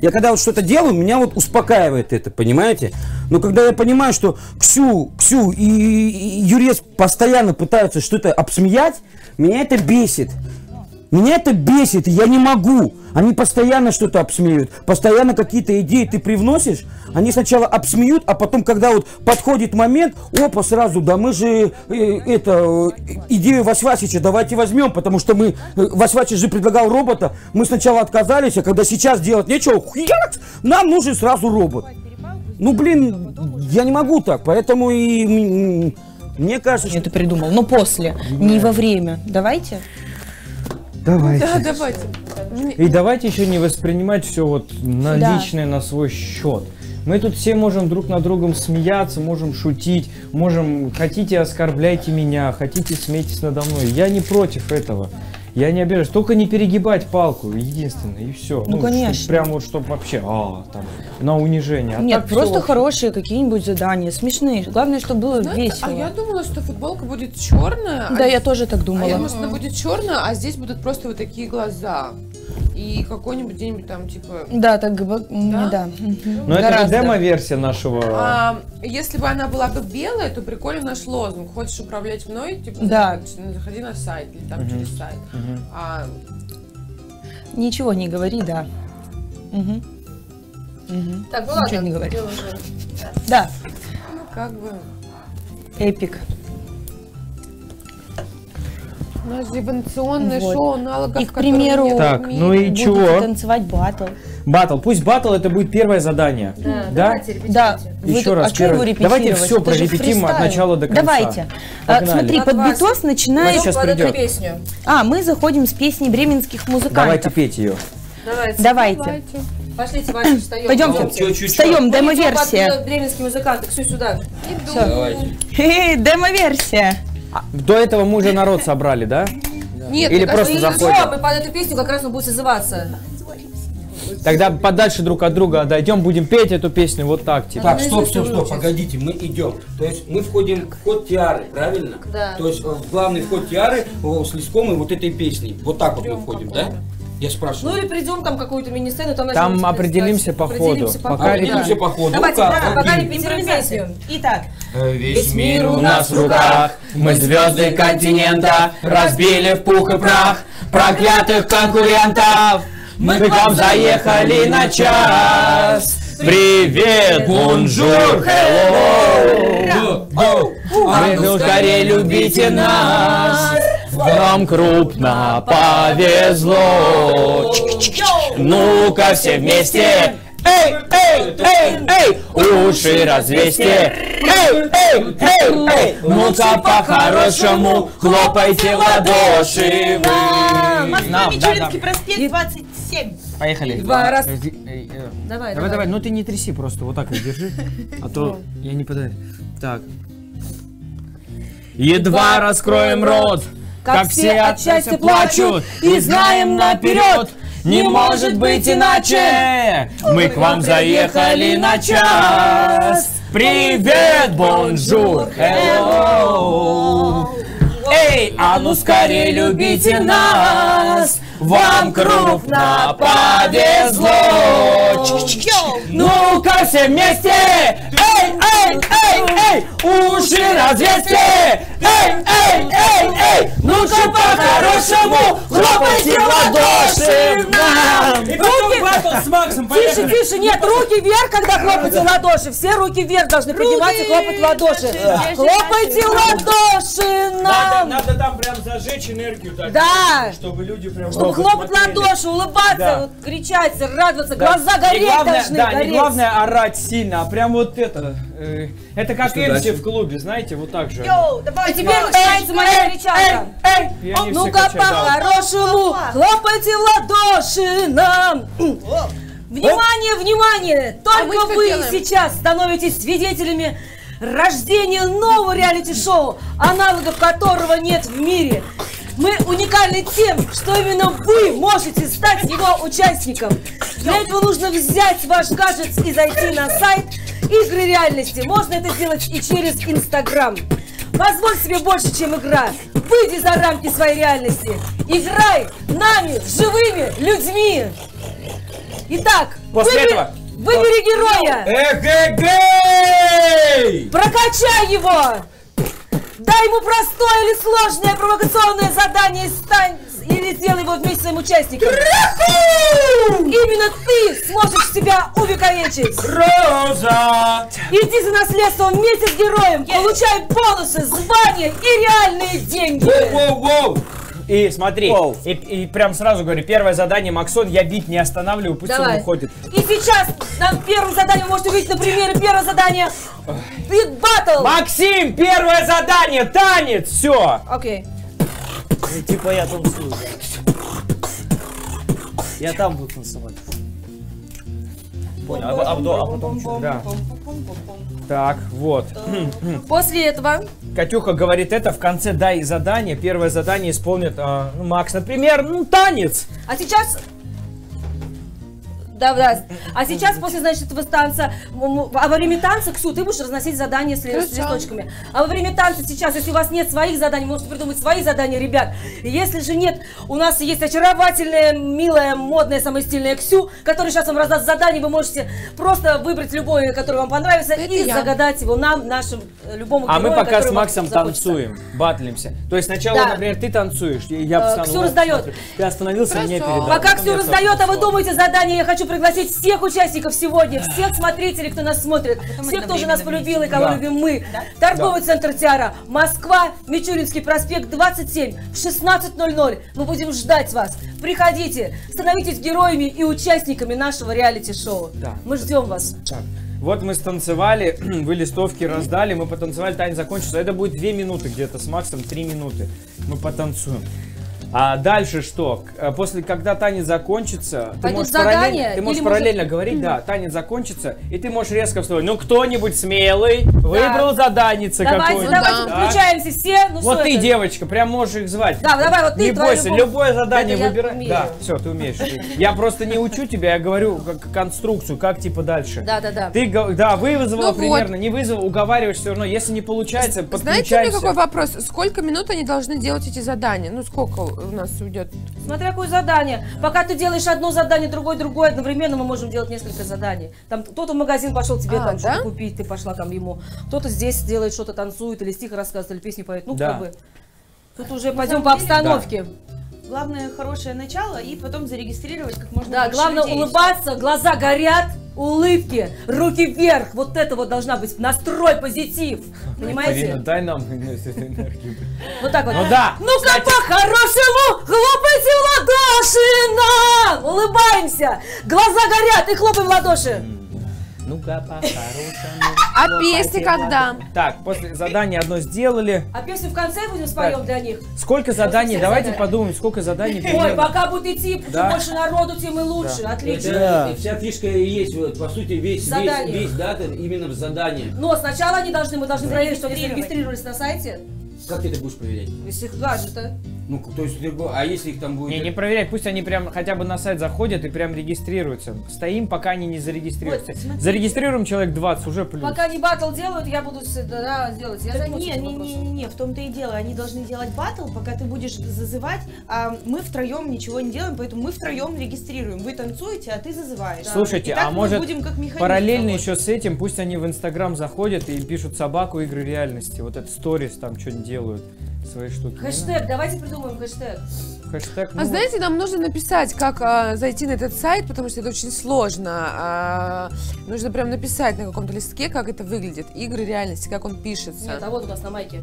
Я когда вот что-то делаю, меня вот успокаивает это, понимаете? Но когда я понимаю, что Ксю, Ксю и, и Юрец постоянно пытаются что-то обсмеять, меня это бесит. Меня это бесит, я не могу. Они постоянно что-то обсмеют, постоянно какие-то идеи ты привносишь, они сначала обсмеют, а потом, когда вот подходит момент, опа, сразу, да мы же э, это, э, идею Васвасича давайте возьмем, потому что мы, э, Васвасич же предлагал робота, мы сначала отказались, а когда сейчас делать нечего, хуяк, нам нужен сразу робот. Ну, блин, я не могу так, поэтому и мне кажется, Я что... это придумал. Но после, не во время. Давайте. Давайте. Да, давайте. И давайте еще не воспринимать все вот на Да. личное, на свой счет. Мы тут все можем друг над другом смеяться, можем шутить, можем, хотите оскорбляйте меня, хотите смейтесь надо мной. Я не против этого. Я не обижаюсь. Только не перегибать палку, единственное, и все. Ну, конечно. Прям вот, чтобы вообще, а, там, на унижение. А Нет, просто вообще- хорошие какие-нибудь задания, смешные. Главное, чтобы было Знаете, весело. а я думала, что футболка будет черная. Да, а я тоже так А я думала. думала, что она будет черная, а здесь будут просто вот такие глаза. И какой-нибудь где-нибудь там, типа... Да, так Да? да. мгм. Но это же Гораздо. демо-версия нашего... А, если бы она была бы белая, то прикольно наш лозунг. Хочешь управлять мной, типа, Да. заходи- на сайт или там через сайт. А, Ничего не говори, да. Мгм. Мгм. Так, ну Ничего ладно. не говори. уже. Да, ну, как бы... эпик. У нас же эволюционное Вот. шоу аналогов, И, к примеру, нет в Так, мире. ну и чего? танцевать батл. Батл. Пусть батл это будет первое задание. Да, Да? давайте, репетируйте. Да. Еще Вы- раз, А что его давайте всё Это же прорепетируем от начала до конца. Давайте. А, смотри, под битос начинает... Сейчас придет. песню. А, мы заходим с песней бременских Давайте музыкантов. петь ее. Давайте. Давайте. Давайте. Пошлите, Вася, встаем. Пойдемте. Идемте. Встаем, демо-версия. идем под бременские музыканты. Ксю, сюда. Давайте. Хе-хе, Демо-версия. До этого мы уже народ собрали, да? Нет, Или просто заходим. Мы под эту песню как раз он будет созываться. Тогда подальше друг от друга отойдем, будем петь эту песню вот так, типа. Так, стоп, стоп, стоп, погодите, мы идем. То есть мы входим в ход тиары, правильно? Да. То есть э, в главный вход тиары э, с листком и вот этой песней. Вот так вот мы входим, да? Я Ну спрашиваю. или придем там какую-то мини-сцену, там Там начнем определимся искать. по ходу. Определимся по Пока ходу, Определимся да. по ходу. Давайте, Ну-ка, да, пока песню. Итак, Весь Мир у нас в руках, мы звезды континента Разбили в пух и прах проклятых конкурентов Мы к вам заехали на час Привет, bonjour, hello Вы ну, скорее любите нас Вам крупно повезло. Ну-ка все вместе. Эй, эй, эй, эй, уши развесьте. Эй, эй, эй, эй, ну-ка по-хорошему хлопайте в ладоши вы. Москва, Нам, да, Мичуринский проспект 27. Поехали. Два раз. Э, Давай, Давай, давай, ну ты не тряси просто, вот так вот держи, а то я не подаю. Так, Едва раскроем рот, как все от счастья плачут, и знаем наперед, не может быть иначе. Мы к вам заехали на час. Привет, bonjour, hello. Эй, а ну скорее любите нас, вам крупно повезло. Ну-ка все вместе, эй, эй, эй, эй, уши развесьте, эй, эй, эй, эй, ну-ка по-хорошему хлопайте в ладоши нам. И потом батл с Максом, Тише, поехали. тише, нет, руки вверх, когда хлопаете в ладоши. Все руки вверх должны подниматься и хлопать в ладоши. Хлопайте в ладоши Надо, нам. надо там прям зажечь энергию так, Да. чтобы люди прям Чтобы хлопать в смотрели. ладоши, улыбаться, Да. вот кричать, радоваться, Да. глаза Не гореть главное- должны, Да, не гореть. главное орать сильно, а прям вот это. Э, это как дальше? в клубе, знаете, вот так же. И теперь начинается моя кричалка. Ну-ка по-хорошему, хлопайте в ладоши нам. Внимание, внимание! А Только что вы делаем? сейчас становитесь свидетелями рождения нового реалити-шоу, аналогов которого нет в мире. Мы уникальны тем, что именно вы можете стать его участником. Для этого нужно взять ваш гаджет и зайти на сайт игры реальности. Можно это сделать и через Инстаграм. Позволь себе больше, чем игра. Выйди за рамки своей реальности. Играй нами, живыми людьми. Итак, После выбери, этого- выбери героя. Эгегей! Прокачай его! Дай ему простое или сложное провокационное задание и стань или сделай его вместе с своим участником. Именно ты сможешь себя увековечить. Роза! Иди за наследством вместе с героем, получай бонусы, звания и реальные деньги. Воу-воу-воу! И смотри, и, и прям сразу говорю, первое задание Максон, я бить не останавливаю, пусть Давай. он уходит. И сейчас на первом задании вы можете увидеть на примере первое задание Big Battle. Максим, первое задание, танец, все. Окей. Типа я танцую. да. Я там буду танцевать. Понял, а, а потом- а потом что? Да. Так, вот. После этого Катюха говорит это, в конце дай задание, первое задание исполнит ну, Макс, например, ну, танец. А сейчас... Да, да. А сейчас, после, значит, этого танца, а во время танца, Ксю, ты будешь разносить задания с, с листочками. А во время танца сейчас, если у вас нет своих заданий, можете придумать свои задания, ребят. Если же нет, у нас есть очаровательная, милая, модная, самая стильная Ксю, которая сейчас вам раздаст задание, вы можете просто выбрать любое, которое вам понравится, Это и я. загадать его нам, нашим, э, любому А мы герою, пока с Максом танцуем, батлимся. То есть сначала, Да. например, ты танцуешь, и я Э, встану. Ксю раздает. Ты остановился, мне Хорошо. передал. Пока Ксю я раздает, а вы думаете задание, я хочу пригласить всех участников сегодня, всех смотрителей, кто нас смотрит, всех, кто уже нас полюбил и кого Да. любим мы. Торговый центр Тиара, Москва, Мичуринский проспект 27, в 16.00. Мы будем ждать вас. Приходите, становитесь героями и участниками нашего реалити-шоу. Да. Мы ждем вас. Так, вот мы станцевали, вы листовки раздали, мы потанцевали, танец закончился. Это будет 2 минуты где-то, с Максом 3 минуты. Мы потанцуем. А дальше что? После, когда танец закончится, ты можешь, задания параллельно, ты можешь параллельно может- говорить, да, танец закончится, и ты можешь резко вставать. Ну, кто-нибудь смелый выбрал заданица Давайте, какое-нибудь. давайте, да. подключаемся все. Ну, Вот ты, это? девочка, прям можешь их звать. Да, давай, вот ты, Не бойся, любовь. любое задание Это выбирай. Да, все, ты умеешь. Я просто не учу тебя, я говорю как конструкцию, как типа дальше. Да, да, да. Ты, да, вызвала Ну примерно, не вызвала, уговариваешь все равно. Если не получается, Знаете, у меня какой вопрос? Сколько минут они должны делать эти задания? Ну, сколько у нас уйдет? Смотря какое задание. Пока ты делаешь одно задание, другое, другое, одновременно мы можем делать несколько заданий. Там кто-то в магазин пошел тебе А, там да? что-то купить, ты пошла там ему. Кто-то здесь делает что-то, танцует, или стих рассказывает, или песню поет. Ну, Да. как бы. Тут уже пойдем по обстановке. Главное хорошее начало и потом зарегистрировать как можно Да, больше главное людей. улыбаться, глаза горят, улыбки, руки вверх. Вот это вот должна быть настрой, позитив. Понимаете? дай нам энергию. Вот так вот. Ну да. Ну-ка, по-хорошему, хлопайте в ладоши нам! Улыбаемся! Глаза горят и хлопаем в ладоши. Ну-ка, по-хорошему. А песни когда? Так, после задания одно сделали. А песню в конце будем споем Так. для них? Сколько заданий? Давайте заданий. подумаем, сколько заданий. Ой, пока будет идти, чем Да. больше народу, тем и лучше. Отлично. Это, и вся фишка и есть, вот, по сути, весь, весь, Задание. весь дата именно в задании. Но сначала они должны, мы должны проверить, что они зарегистрировались на сайте. Как ты это будешь проверять? Из их гаджета. Ну, то есть, а если их там будет... Не, не проверять, пусть они прям хотя бы на сайт заходят и прям регистрируются. Стоим, пока они не зарегистрируются. Вот. Зарегистрируем человек 20, уже плюс. Пока не батл делают, я буду да, делать. Я Так не, не, не, не, не, в том-то и дело. Они должны делать батл, пока ты будешь зазывать, а мы втроем ничего не делаем, поэтому мы втроем регистрируем. Вы танцуете, а ты зазываешь. Слушайте, И а мы может будем как механизм параллельно работать. еще с этим, пусть они в Инстаграм заходят и пишут собаку игры реальности. Вот это сторис там что-нибудь делают, свои штуки. Хэштег, давайте придумаем хэштег. Хэштег. А ну, знаете, нам нужно написать, как а, зайти на этот сайт, потому что это очень сложно. А, нужно прям написать на каком-то листке, как это выглядит. Игры реальности, как он пишется. Нет, а вот у нас на майке.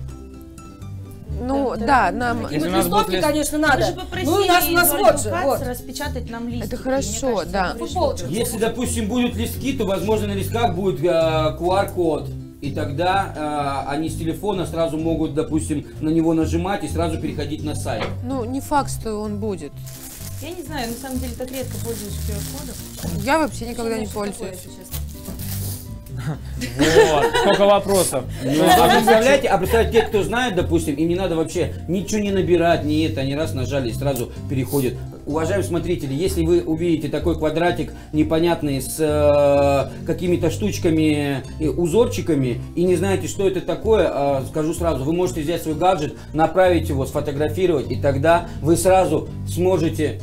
Ну, да, нам... И Если вот у нас будет листовки, лист- конечно, Мы надо. же попросили Ну, у нас, у нас вот же, вот. распечатать нам листики. Это Мне хорошо, кажется, да. это. Футболочка. Если, допустим, будут листки, то, возможно, на листках будет э, QR-код. И тогда э, они с телефона сразу могут, допустим, на него нажимать и сразу переходить на сайт. Ну, не факт, что он будет. Я не знаю, на самом деле так редко пользуюсь QR-кодом. Я вообще никогда не Что такое, пользуюсь. если честно? Вот, сколько вопросов. Ну, а представляете, а представляете, те, кто знает, допустим, им не надо вообще ничего не набирать, не это, они раз нажали и сразу переходят. Уважаемые смотрители, если вы увидите такой квадратик непонятный с э, какими-то штучками и узорчиками и не знаете, что это такое, э, скажу сразу, вы можете взять свой гаджет, направить его, сфотографировать, и тогда вы сразу сможете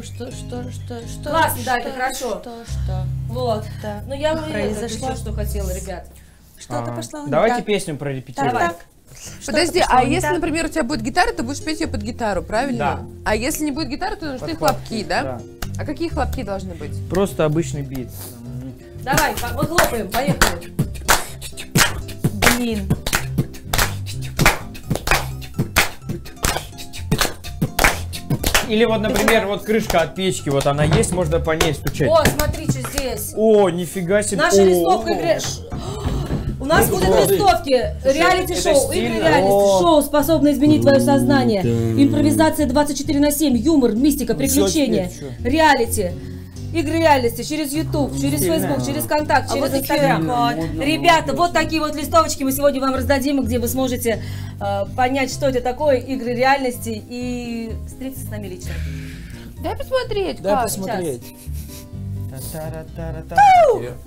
Что, что, что, что, что? Классно, да, что, это хорошо. Что, что? Вот. Да. Ну, я Произошло. все, что хотела, ребят. Что-то Ага. пошло не Давайте так. песню прорепетируем. Давай. Так. Подожди, а если, так. например, у тебя будет гитара, ты будешь петь ее под гитару, правильно? Да. А если не будет гитары, то нужны хлопки, да? А какие хлопки должны быть? Просто обычный бит. Давай, мы хлопаем, поехали. Блин. Или вот, например, вот крышка от печки, вот она есть, можно по ней стучать. О, смотри, что здесь. О, нифига себе. Наша О, листовка игры... У нас будут листовки. Реалити-шоу. Игры реалити-шоу способны изменить твое сознание. Импровизация 24 на 7. Юмор, мистика, приключения. Реалити. Игры реальности через YouTube, через Facebook, через Контакт, А через вот такие Инстаграм. вот. Ребята, вот такие вот листовочки мы сегодня вам раздадим, где вы сможете э, понять, что это такое, игры реальности и встретиться с нами лично. Дай посмотреть, Дай как. посмотреть.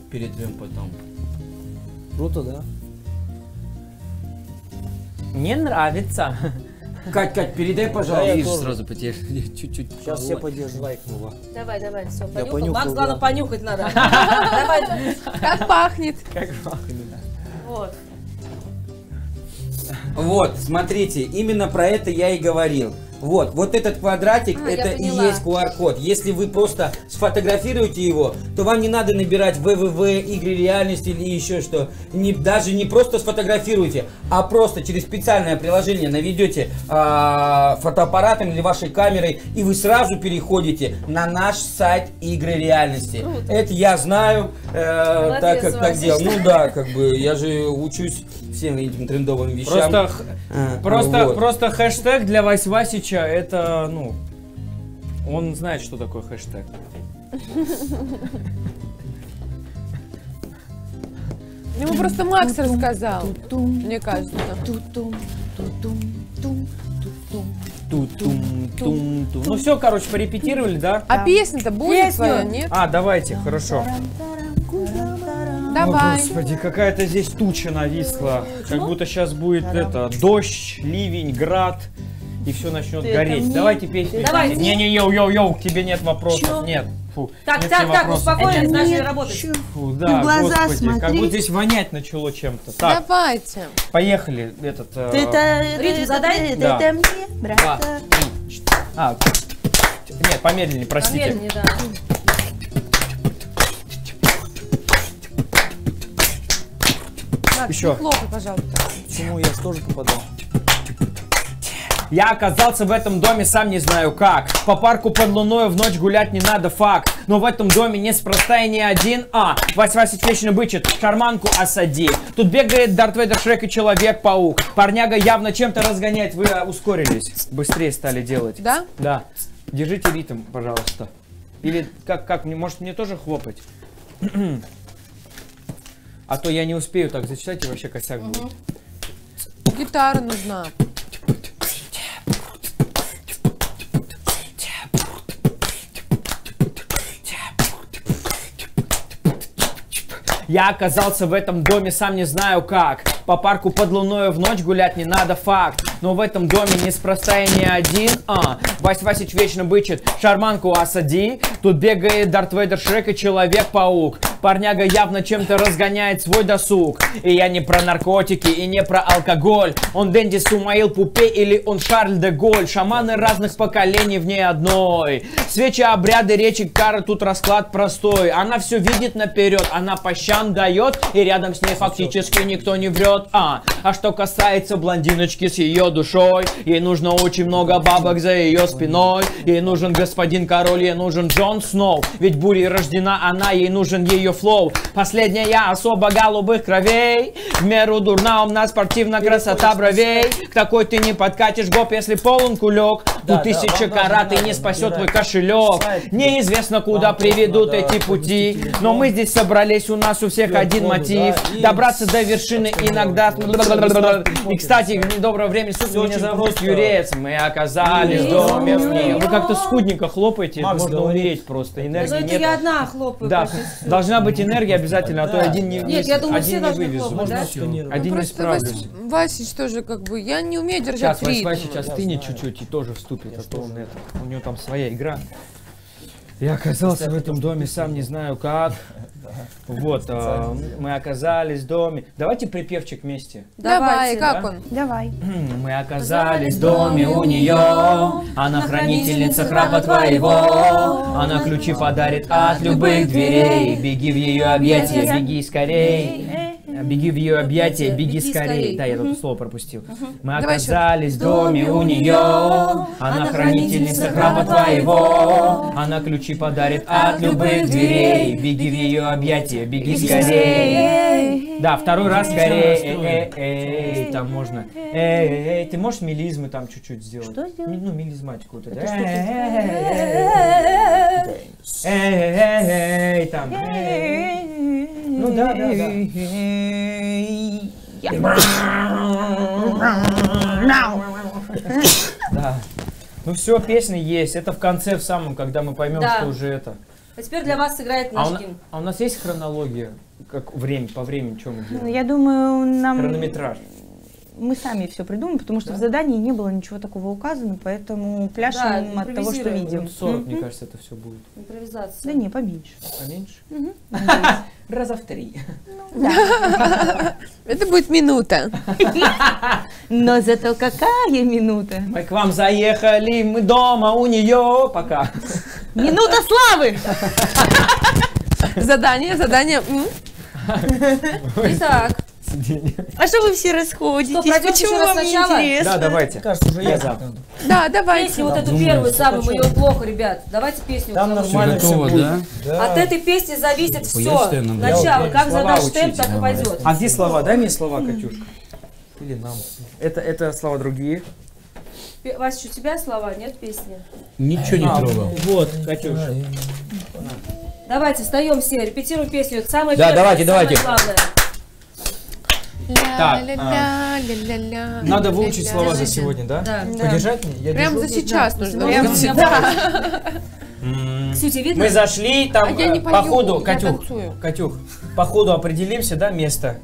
Перетрем потом. Круто, да? Мне нравится. Кать, Кать, передай, Да, пожалуйста. Вижу, тоже. сразу потерял. Чуть-чуть. Сейчас все поддержу. лайкнула. Давай, давай, все, понюхал. понюхал, Макс, да. главное, понюхать надо. Давай. Как пахнет. Как пахнет. Вот. Вот, смотрите, именно про это я и говорил. Вот, вот этот квадратик, А, это и есть QR-код. Если вы просто сфотографируете его, то вам не надо набирать www, игры реальности или еще что. Не, даже не просто сфотографируйте, а просто через специальное приложение наведете а, фотоаппаратом или вашей камерой, и вы сразу переходите на наш сайт игры реальности. Это я знаю, э, Молодец, так как так делал. Ну да, как бы я же учусь всем этим трендовым вещам. Просто, х- А, просто, вот. просто хэштег для Вась Васича это, ну, он знает, что такое хэштег. Ему просто Макс рассказал. Мне кажется. Ну все, короче, порепетировали, да? А песня-то будет нет? А, давайте, хорошо. О, Давай. господи, какая-то здесь туча нависла. Как будто сейчас будет это, дождь, ливень, град. И все начнет Ты гореть. Давайте песню. Давайте. Не-не-йоу-йоу-йоу, к тебе нет вопросов. Нет. Фу, Так, нет так, так, успокоились, начали работать. Фу, да, глаза господи, как смотри. будто здесь вонять начало чем-то. Так, Давайте. поехали. Этот, э, Это, Ритм это- задай. это- Да. это мне, два, брат. А, нет, помедленнее, простите. Помедленнее, да. Макс, Еще. хлопай, пожалуйста. Почему я тоже попадал? Я оказался в этом доме, сам не знаю как. По парку под луной в ночь гулять не надо, факт. Но в этом доме неспроста и не один, а. Вась Васич вечно бычит, шарманку осади. Тут бегает Дарт Вейдер, Шрек и Человек-паук. Парняга явно чем-то разгонять, вы а, ускорились. Быстрее стали делать. Да? Да. Держите ритм, пожалуйста. Или как, как, может мне тоже хлопать? А то я не успею так зачитать, и вообще косяк будет. гитара нужна. Я оказался в этом доме, сам не знаю как. По парку под луною в ночь гулять не надо, факт. Но в этом доме неспроста я не один. А, Вась Васич вечно бычит, шарманку осади. Тут бегает Дарт Вейдер, Шрек и Человек-паук. Парняга явно чем-то разгоняет свой досуг. И я не про наркотики и не про алкоголь. Он Дэнди Сумаил Пупе или он Шарль де Голь. Шаманы разных поколений в ней одной. Свечи, обряды, речи, кары, тут расклад простой. Она все видит наперед, она пощан дает. И рядом с ней фактически никто не врет. А, а что касается блондиночки с ее душой, ей нужно очень много бабок за ее спиной. Ей нужен господин король, ей нужен Джон Сноу. Ведь бурей рождена она, ей нужен ее flow. Последняя особо голубых кровей. В меру дурна умна, спортивна красота бровей. К такой ты не подкатишь гоп, если полон кулек. Да, Тут тысяча да, карат и не спасет твой кошелек. сайт, Неизвестно, куда Вам приведут надо эти пути. Но мы здесь собрались, у нас у всех один коды, мотив. да, и Добраться до вершины иногда. И, кстати, доброго времени суток, меня зовут. Юрец. Мы оказались в доме. Вы как-то скудненько хлопаете, можно умереть просто. Ну, Энергии это нет. я одна хлопаю. Да, всё. Должна быть энергия обязательно, а то один не Нет, я думаю, один все не должны вывезу. хлопать, да? Один не Просто справлюсь. Вась- Васич тоже как бы, я не умею держать Сейчас Вась ритм. Вась сейчас стынет чуть-чуть и тоже вступит, а то он это, у него там своя игра. Я оказался в этом доме, сам не знаю как. Вот, а, мы оказались в доме. Давайте припевчик вместе. Давай, Давайте, как он? Давай. Мы оказались в доме у нее. Она хранительница храба твоего. Она ключи подарит от любых дверей. Беги в ее объятия, беги скорей. Беги в ее объятия, беги Беги скорей. скорей. Да, я тут слово пропустил. Мы оказались в доме у нее. Она хранительница храма твоего. Она ключи подарит от любых дверей. Беги в ее объятия, беги скорей. Да, второй раз скорее. Эй, эй, эй, там можно. Эй, эй, эй, ты можешь мелизмы там чуть-чуть сделать? Что сделать? Ну, мелизматику. Эй, эй, эй, там. Ну да, да, да. Да. Ну все, песня есть. Это в конце, в самом, когда мы поймем, Да. что уже это. А теперь для вас сыграет А наш у, на- гимн. а у нас есть хронология? Как время, по времени, что мы Ну, делаем? Я думаю, нам Хронометраж. Мы сами все придумаем, потому что в задании не было ничего такого указано, поэтому пляшем Да, от того, что видим. Минут 40, мне Мгм. кажется, это все будет. Импровизация. Да не, поменьше. Поменьше? Раза в три. Это будет минута. Но зато какая минута! Мы к вам заехали, мы дома у нее. Пока. Минута славы! Задание, задание. М? А что вы все расходитесь? Что, Почему вам сначала? интересно? Да, давайте. Кажется, уже Я за. Да, давайте. песню вот эту думаю, первую, самую, мы ее плохо, ребят. Давайте песню. Там нормально все готово, да? От этой песни зависит все. Начало, как задашь темп, так и пойдет. А где слова? Дай мне слова, Катюшка. Или нам. Это, это слова другие. Вася, у тебя слова, нет песни? Ничего не А, трогал. Вот, Катюша. Давайте, встаем все, репетируем песню. Самое Да, первое, давайте, самое давайте. главное. Так, Ля-ля-ля-ля-ля-ля. Надо выучить слова за сегодня, да? Да. Подержать Прям за сейчас нужно. Ксюся, видно? Мы зашли, там А э, по ходу, Катюх. Катюх, по ходу определимся, да, место?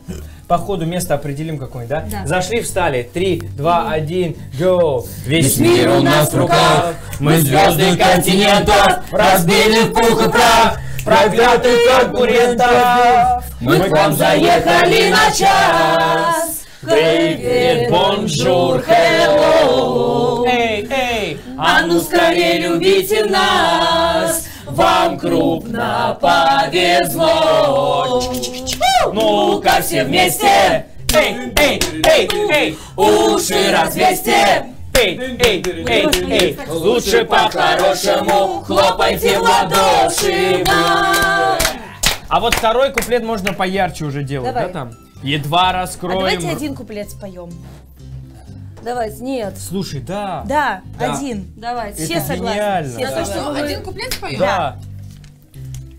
По ходу место определим какое-нибудь, да? Да. Зашли, встали. Три, два, один, go. Весь мир у нас в руках, мы звезды континентов, разбили в пух и прах, проклятых конкурентов. Мы к вам заехали на час. Привет, bonjour, hello. Эй, эй, А ну скорее любите нас, вам крупно повезло. Ну-ка все вместе. Эй, эй, эй, эй, уши развесьте. Эй, эй, эй, эй, лучше по-хорошему хлопайте в ладоши. А вот второй куплет можно поярче уже делать, Давай. да, там? Едва А раскроем. давайте один куплет споем. Давайте, нет. Слушай, да. Да, Да. один. Давайте. Все Это согласны. гениально. Все то, согласны. Один куплет споем? Да.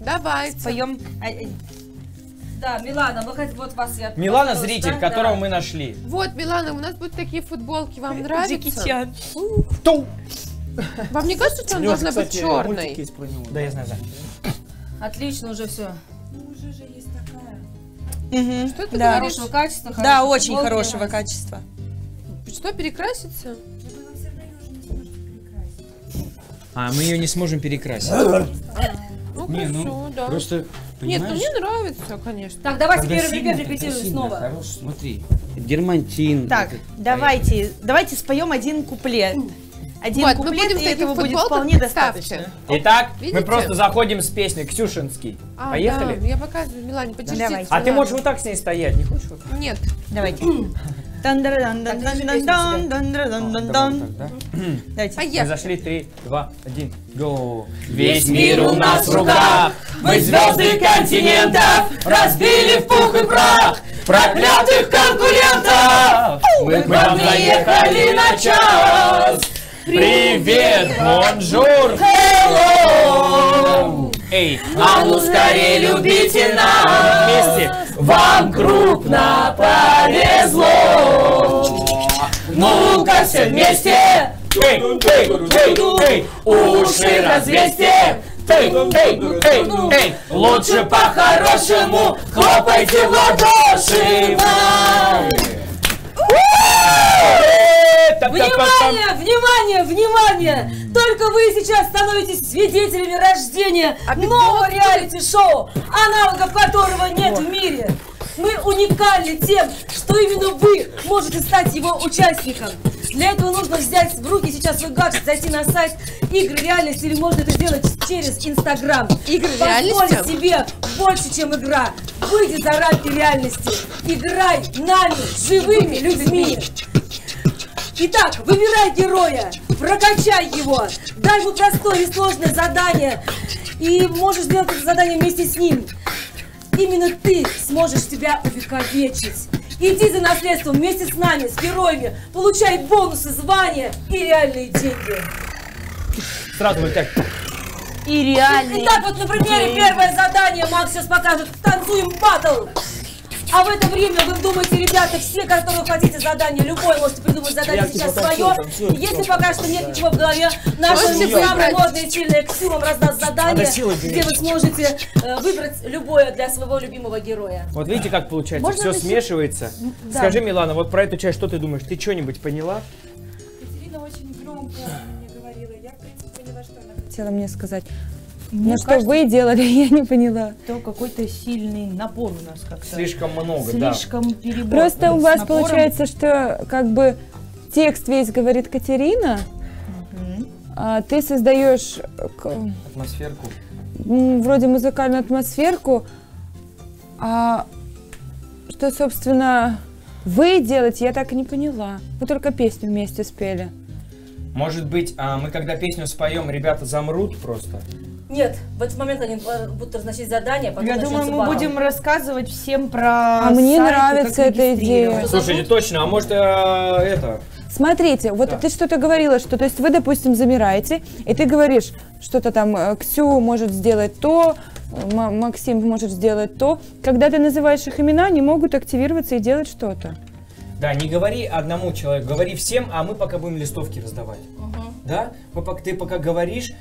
Давайте. Споем. а, Да, Милана, вы хотите, вот вас я... Милана зритель, да. которого мы нашли. Вот, Милана, у нас будут такие футболки. Вам нравится? Чан. Ту. Вам не кажется, что него, должна быть него. Да, я знаю, знаю. Отлично, уже все. Мгм. Что ты Да. говоришь? Хорошего качества, Да, очень хорошего качества. Что, перекраситься? А, мы ее не сможем перекрасить. Ну, Не, ну, да. Просто, Нет, ну понимаешь, мне нравится, конечно. Так, давайте когда первый сильно, сильно, снова. хорош, смотри. Дермантин. Так, этот, давайте, давайте споем один куплет. Один Вот, мы куплет, будем в и этого будет вполне достаточно. Итак, Видите? мы просто заходим с песней Ксюшинский. А, Поехали? да, я показываю, Милане, поделитесь. Давайте. А ты можешь вот так с ней стоять, не хочешь? вот? Нет. Давайте. Давай вот так, да? Давайте. Мы Поехали. зашли, три, два, один, go. Весь мир у нас в руках, мы звезды континентов разбили в пух и прах проклятых конкурентов. Мы к вам заехали на час. Привет, bonjour. Эй, А ну скорее любите нас, вместе. вам крупно повезло. Ну-ка все вместе, Эй, эй, эй, эй. уши развесьте. Эй, эй, эй, эй, лучше по-хорошему хлопайте в ладоши. Внимание, внимание, внимание! Только вы сейчас становитесь свидетелями рождения нового реалити-шоу, аналогов которого нет в мире. Мы уникальны тем, что именно вы можете стать его участником. Для этого нужно взять в руки сейчас свой гаджет, зайти на сайт игры реальности или можно это сделать через Инстаграм. Игры Позволь реальности? себе больше, чем игра. Выйди за рамки реальности. Играй нами, живыми людьми. Итак, выбирай героя, прокачай его, дай ему простое и сложное задание, и можешь сделать это задание вместе с ним. Именно ты сможешь себя увековечить. Иди за наследством вместе с нами, с героями, получай бонусы, звания и реальные деньги. Сразу вот так. И реальные Итак, вот на примере первое задание Макс сейчас покажет. Танцуем батл. А в это время вы думаете, ребята, все, которые хотите задание, любое можете придумать задание сейчас свое. Если пока что нет ничего в голове, наша Можете самая выбрать. модная и сильная Ксю вам раздаст задание, где вы сможете э, выбрать любое для своего любимого героя. Вот видите, как получается, Можно все на сек- смешивается. да. Скажи, Милана, вот про эту часть что ты думаешь? Ты что-нибудь поняла? Катерина очень громко мне говорила. Я, в принципе, поняла, что она Хотела мне сказать. Мне Ну что кажется, вы делали, я не поняла. то какой-то сильный напор у нас как-то. Слишком много, да. Слишком перебор. Просто у вас напором. получается, что как бы текст весь говорит Катерина, а ты создаешь Атмосферку. вроде музыкальную атмосферку, а что, собственно, вы делаете, я так и не поняла. Мы только песню вместе спели. Может быть, а, мы когда песню споем, ребята замрут просто? Нет, в этот момент они э, будут разносить задания, потом Я думаю, мы батл. будем рассказывать всем про А мне сайты, нравится как эта идея. Слушайте, точно, а может э, это... Смотрите, вот Да. ты что-то говорила, что, то есть вы, допустим, замираете, и ты говоришь, что-то там, э, Ксю может сделать то, Ма- Максим может сделать то. Когда ты называешь их имена, они могут активироваться и делать что-то. Да, не говори одному человеку, говори всем, а мы пока будем листовки раздавать. Да? Ты пока говоришь,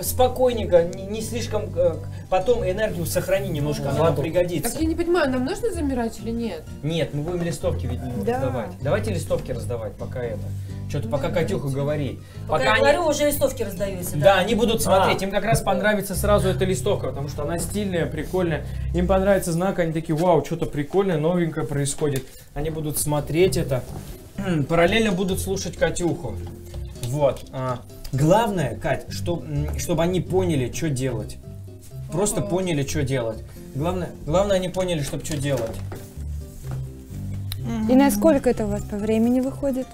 спокойненько, не, слишком... э, потом энергию сохрани немножко, она нам пригодится. Так я не понимаю, нам нужно замирать или нет? Нет, мы будем листовки ведь ну, Да. раздавать. Давайте листовки раздавать, пока это. Что-то пока Катюха говори. Пока я они- говорю, уже листовки раздаются. Да, они будут смотреть, им как раз понравится сразу эта листовка, потому что она стильная, прикольная. Им понравится знак, они такие, вау, что-то прикольное, новенькое происходит. Они будут смотреть это, параллельно будут слушать Катюху. Вот. а, Главное, Кать, чтоб- чтобы они поняли, что делать. Просто поняли, что делать. Главное, главное, они поняли, чтобы что делать. И насколько это у вас по времени выходит?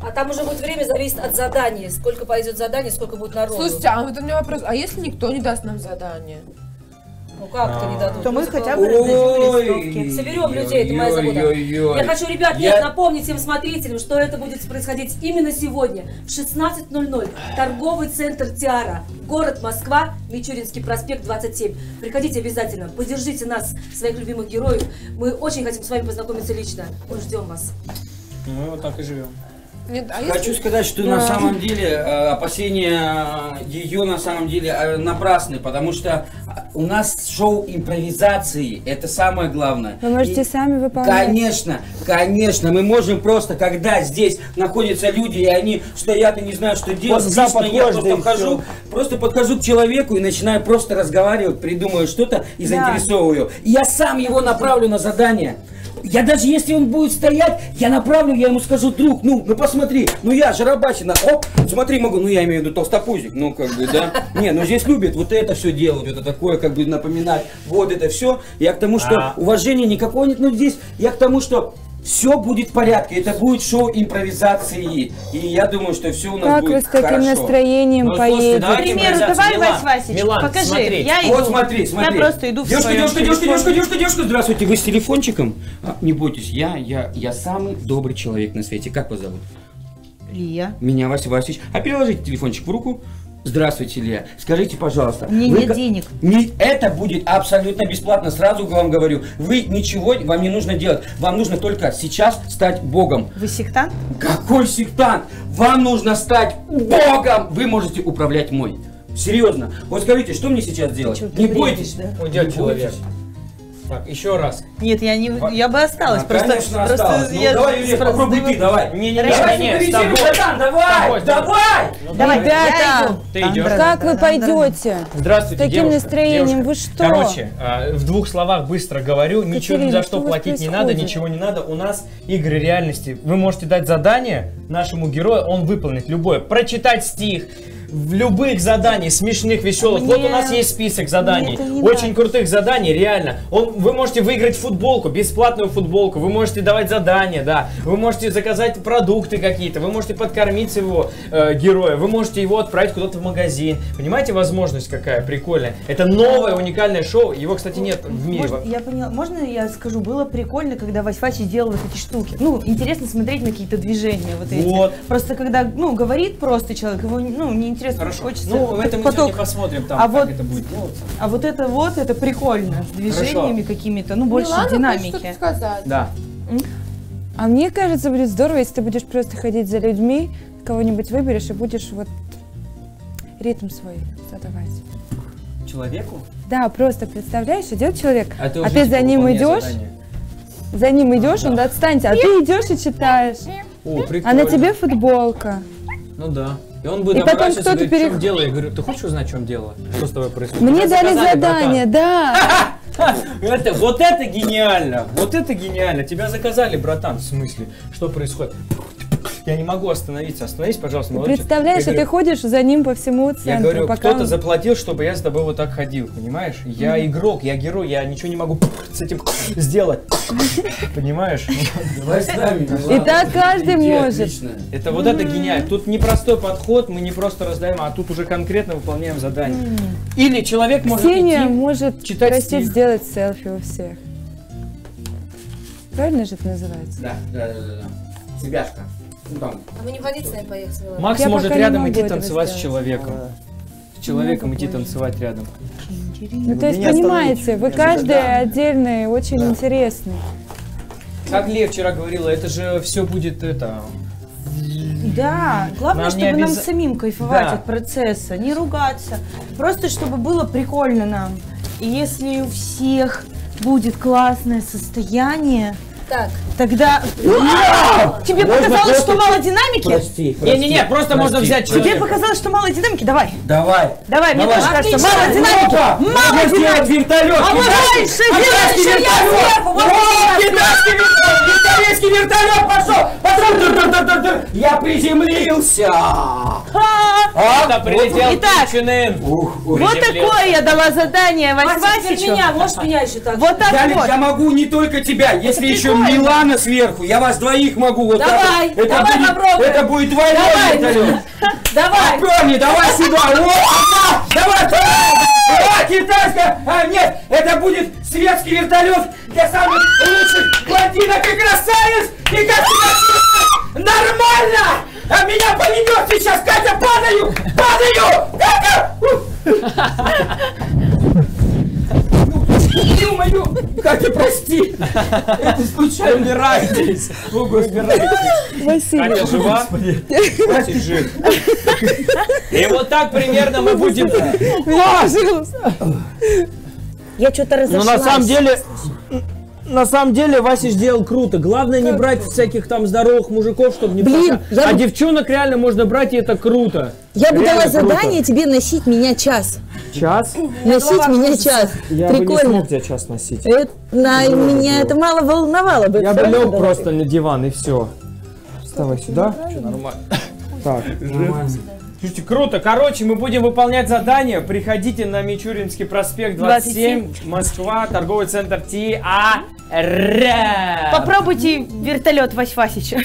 А там уже будет время зависит от задания. Сколько пойдет задание, сколько будет народу. Слушайте, а вот у меня вопрос, а если никто не даст нам задание? Ну как-то не дадут. То мы хотя бы листовки. Соберем людей, это моя забота. Я хочу, ребят, нет, напомнить всем смотрителям, что это будет происходить именно сегодня в 16.00. Торговый центр Тиара, город Москва, Мичуринский проспект 27. Приходите обязательно, поддержите нас, своих любимых героев. Мы очень хотим с вами познакомиться лично. Мы ждем вас. Мы вот так и живем. Нет, а если- Хочу сказать, что на самом деле э, опасения ее на самом деле э, напрасны, потому что у нас шоу импровизации, это самое главное. Вы можете И- сами выполнять. Конечно, конечно, мы можем просто, когда здесь находятся люди, и они стоят и не знают, что делать, Просто лично я просто да вхожу, просто подхожу к человеку и начинаю просто разговаривать, придумаю что-то и заинтересовываю. И я сам его направлю на задание. Я даже если он будет стоять, я направлю, я ему скажу, друг, ну, ну посмотри, ну я же рабачина, оп, смотри, могу, ну я имею в виду толстопузик, ну как бы, да. Не, ну здесь любят вот это все делать, это такое, как бы напоминать, вот это все. Я к тому, что А. уважения никакого нет, но здесь я к тому, что все будет в порядке, это будет шоу импровизации, и я думаю, что все у нас Как вы будет с таким хорошо. настроением Ну, поедете? давайте Примеру, давай, Милан, Вась Васич, Милан, покажи. смотри. Я иду. Вот смотри, смотри. Я просто иду в девушка, своем девушка, девушка, девушка, девушка, девушка, здравствуйте, вы с телефончиком? А, не бойтесь, я, я, я самый добрый человек на свете. Как вас зовут? Лия. Меня Вася Васильевич. А переложите телефончик в руку. Здравствуйте, Илья. Скажите, пожалуйста. У меня вы нет денег. Не, это будет абсолютно бесплатно, сразу вам говорю. Вы ничего вам не нужно делать. Вам нужно только сейчас стать Богом. Вы сектант? Какой сектант? Вам нужно стать Богом! Вы можете управлять мой. Серьезно. Вот скажите, что мне сейчас делать? Не бойтесь. да? Уйдет человек. бойтесь. Так, еще раз. Нет, я не, я бы осталась. А, просто, конечно, просто осталось. Ну, я давай, Юрий, просто попробуй ты, давай. Не-не-не, Давай, не, с супервизируй, тобой. братан, С давай, тобой, давай! Давай, я Ребята. Ты идешь. Как вы пойдете? Здравствуйте, С таким девушка, настроением девушка. вы что? Короче, а, в двух словах быстро говорю, ничего ни Катерина, за что платить не надо, ничего не надо. У нас игры реальности. Вы можете дать задание нашему герою, он выполнит любое. Прочитать стих, в любых заданий, смешных, веселых. Вот у Мне- нас есть список заданий. не Очень надо. крутых заданий, реально. Он, вы можете выиграть футболку, бесплатную футболку. Вы можете давать задания, да. Вы можете заказать продукты какие-то. Вы можете подкормить своего э, героя. Вы можете его отправить куда-то в магазин. Понимаете, возможность какая прикольная? Это новое уникальное шоу. Его, кстати, нет в мире. Может, я поняла. Можно я скажу? Было прикольно, когда Вась Васич делал вот эти штуки. Ну, интересно смотреть на какие-то движения вот эти. Вот. Просто когда, ну, говорит просто человек, его, ну, неинтересно. Хорошо. Хочется Ну, это мы поток. сегодня посмотрим там, А как вот- это будет. Ну, А вот это вот, это прикольно. С движениями какими-то, ну, больше Милана хочет динамики. что-то сказать. Да. А мне кажется, будет здорово, если ты будешь просто ходить за людьми, кого-нибудь выберешь и будешь вот ритм свой задавать. человеку? Да, просто представляешь, идет человек, А ты а ты за ним идешь, задание. за ним идешь, он отстаньте, а ты идешь и читаешь. О, А прикольно. на тебе футболка. Ну да. И он будет И потом кто-то говорит, в чем перех- дело? Я говорю, ты хочешь узнать, в чем дело? Что с тобой происходит? Мне Уже дали задание, да. братан. Это, вот это гениально! Вот это гениально! Тебя заказали, братан. В смысле? Что происходит? Я не могу остановиться. Остановись, пожалуйста, молодчик. Представляешь, Я а ты говорю, ходишь за ним по всему центру, Я говорю, пока кто-то он- заплатил, чтобы я с тобой вот так ходил, понимаешь? Я игрок, я герой, я ничего не могу с этим сделать. Понимаешь? Давай с нами, И так каждый может. Это вот это гениально. Тут непростой подход, мы не просто раздаем, а тут уже конкретно выполняем задание. Или человек может Ксения идти, может, читать прости, стих. сделать селфи у всех. Правильно же это называется? Да, да, да, да. да. Себяшка. Ну там. А вы не водите с нами поехать? Макс Я может пока не рядом могу идти этого танцевать с сделать. человеком. С человеком идти попозже. танцевать рядом. Ну, то есть, Меня понимаете, остановить. вы Я каждый да. отдельный, очень интересный. Как Лев вчера говорила, это же все будет это. Да, главное, Нам не чтобы нам обяза- самим кайфовать Да. от процесса, не ругаться. Просто чтобы было прикольно нам. И если у всех будет классное состояние, Так, тогда... Тебе Можно показалось, просто- что мало динамики? Прости. Не-не-не, просто можно взять Тебе показалось, что мало динамики? Давай. Давай. Давай, мне тоже кажется, мало динамики. Мало динамики. вертолет. А вот Китайский делали, вертолет! О, китайский вертолет! Китайский вертолет пошел! Пошел! Я приземлился! А, Это прилетел Итак. Вот такое я дала задание Вась Васичу. меня, может меня еще так? Вот так Я, вот. я могу не только тебя, если еще прикольно. Милана сверху, я вас двоих могу вот Давай, так. Это давай будет, попробуем. Это будет двойной Давай. вертолет. Давай! Помни, давай сюда! О! Давай! О, китайская! А, нет! Это будет светский вертолет для самых лучших блондинок и красавиц! И как тебя? Нормально! А меня поведет сейчас! Катя, падаю! Падаю! Катя! Ё-моё! Катя, прости! Это случайно. Убирайтесь! О, господи. Катя жива? Катя жив. И вот так примерно мы будем... Я что-то Ну, разошлась. на самом деле... На самом деле Вася сделал круто. Главное не брать всяких там здоровых мужиков, чтобы не Блин, я А девчонок реально можно брать, и это круто. Я бы Реально дала круто. задание тебе носить меня час. Час? Носить меня час. Я бы не Прикольно. смог тебя час носить. Это- на меня это мало волновало бы. Я бы лег давай. просто на диван и все. Вставай сюда. нормально. Так. Слушайте, круто. Короче, мы будем выполнять задание. Приходите на Мичуринский проспект 27, Москва, торговый центр ТИА. Попробуйте вертолет Вась Васича.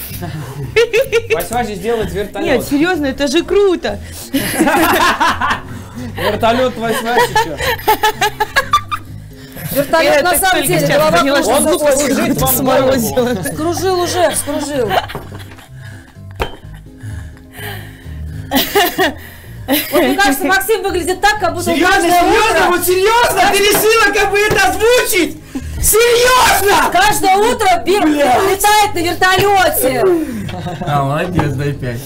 Вась Вася сделает вертолет. Нет, серьезно, это же круто. Вертолет Вась Васича. Вертолет на самом деле, голова Он кружится. голову. Скружил уже, скружил. Вот мне кажется, Максим выглядит так, как будто он Серьезно, серьезно, вот серьезно? Ты решила как бы это озвучить? Серьезно? Каждое утро Бир летает на вертолете. А, молодец, дай пять.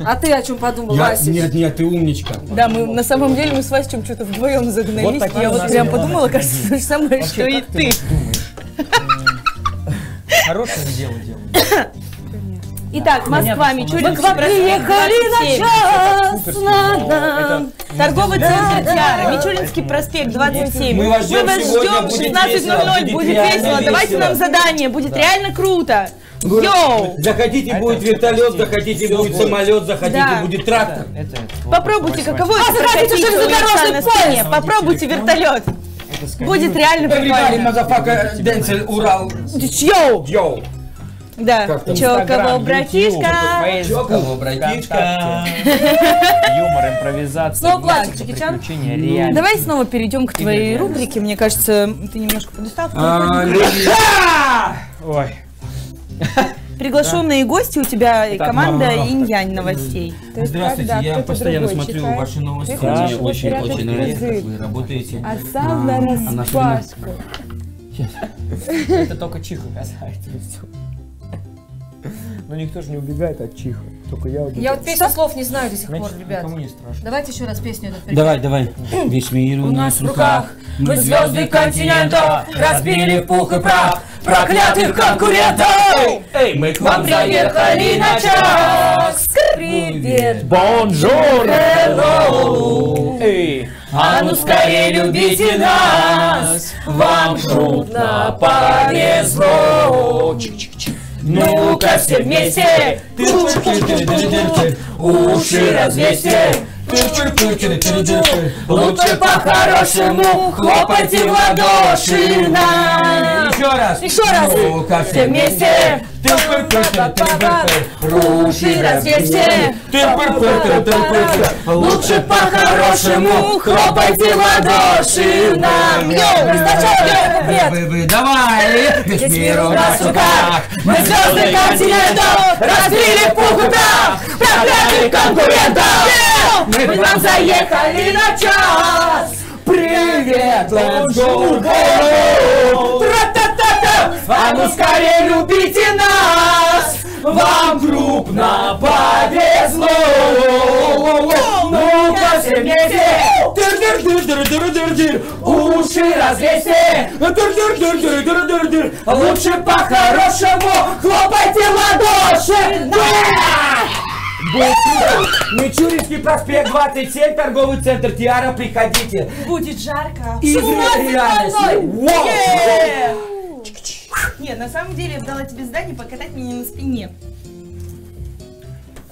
А ты о чем подумал, Я, Вася? нет, нет, ты умничка. Да, мы на самом деле мы с Васичем что-то вдвоем загнались. Вот такие я вот прям подумала, кажется, то же самое, что и ты. Хорошее дело делаем. Итак, Москва, к вам приехали на час надо. Торговый центр Тиара, Мичуринский проспект 27. Мы вас ждем сегодня, будет ждем, 16.00, весело, будет весело. Давайте нам задание, будет реально круто. Йоу! Захотите будет вертолет, захотите будет самолет, захотите Да. будет трактор. Попробуйте, каково А это прокатиться железнодорожный на спине. Попробуйте вертолет. Будет реально Everybody, прикольно. motherfucker, Денцель, Урал. Йоу! Йоу. Да. Как Инстаграм, братишка? Facebook, братишка? Юмор, импровизация. Снова плачет, музыка, Джеки Чан? приключения, реально. Давай снова перейдем к твоей рубрике. Мне кажется, ты немножко подустал. А, Ой. Приглашенные гости у тебя и Это команда инь-янь новостей. Здравствуйте, я постоянно смотрю ваши новости. Ты Мне очень, очень нравится, как язык. вы работаете. А сам на А, а распашку. Это только чиха касается. Но никто же не убегает от чиха. Только я убегаю. Я вот песню слов не знаю до сих пор, Значит, ребят. никому не страшно. Давайте еще раз песню эту Давай, давай. Весь мир У нас в руках мы звезды континентов разбили в пух и прах проклятых конкурентов. Эй, мы к Вам приехали на час. Привет. Bonjour! Hello. Эй! А ну скорее любите нас, вам крупно повезло. Ну-ка все вместе, уши развесьте. Лучше по-хорошему хлопайте в ладоши нам. Еще раз. Еще раз. Ну-ка Все вместе. Уши развесьте. Лучше по-хорошему хлопайте в ладоши нам. Давай! Весь мир у нас в руках! Мы звезды континентов разбили в пух и прах проклятых конкурентов. Мы к вам заехали на час. Привет, let's go. А ну скорее любите нас, вам крупно повезло. Ну-ка все вместе. Дыр-дыр-дыр-дыр-дыр-дыр-дыр. Уши развесьте. Дыр-дыр-дыр-дыр-дыр-дыр. Лучше по-хорошему хлопайте ладоши. Мичуринский проспект 27, торговый центр Тиара, приходите. Будет жарко. И реальности. Вау! Нет, на самом деле я дала тебе задание покатать меня на спине.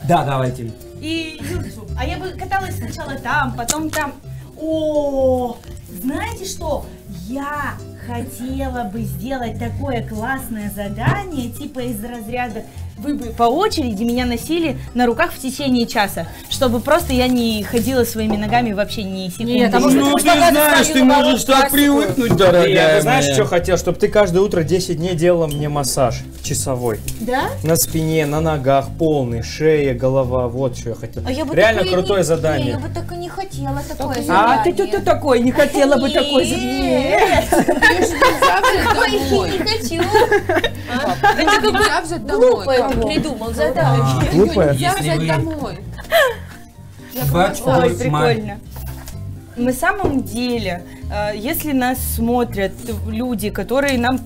Да, давайте. И YouTube. А я бы каталась сначала там, потом там. О, знаете что? Я хотела бы сделать такое классное задание, типа из разряда вы бы по очереди меня носили на руках в течение часа, чтобы просто я не ходила своими ногами вообще ни секунды. Нет, а может, Ну, потому ты знаешь, ты можешь так привыкнуть, Ты, дорогая я бы знаешь, что хотел? Чтобы ты каждое утро 10 дней делала мне массаж часовой. Да? На спине, на ногах, полный, шея, голова. Вот что я хотел. А я бы Реально такое крутое не- задание. Не, я бы так и не хотела такое А задание. ты кто такой? Не хотела бы такой задание. Же взять Ой, домой. не хочу. Ее нельзя взять придумал Глупая? нельзя Если взять вы- домой. Батюшка, Ой, прикольно. На самом деле, если нас смотрят люди, которые нам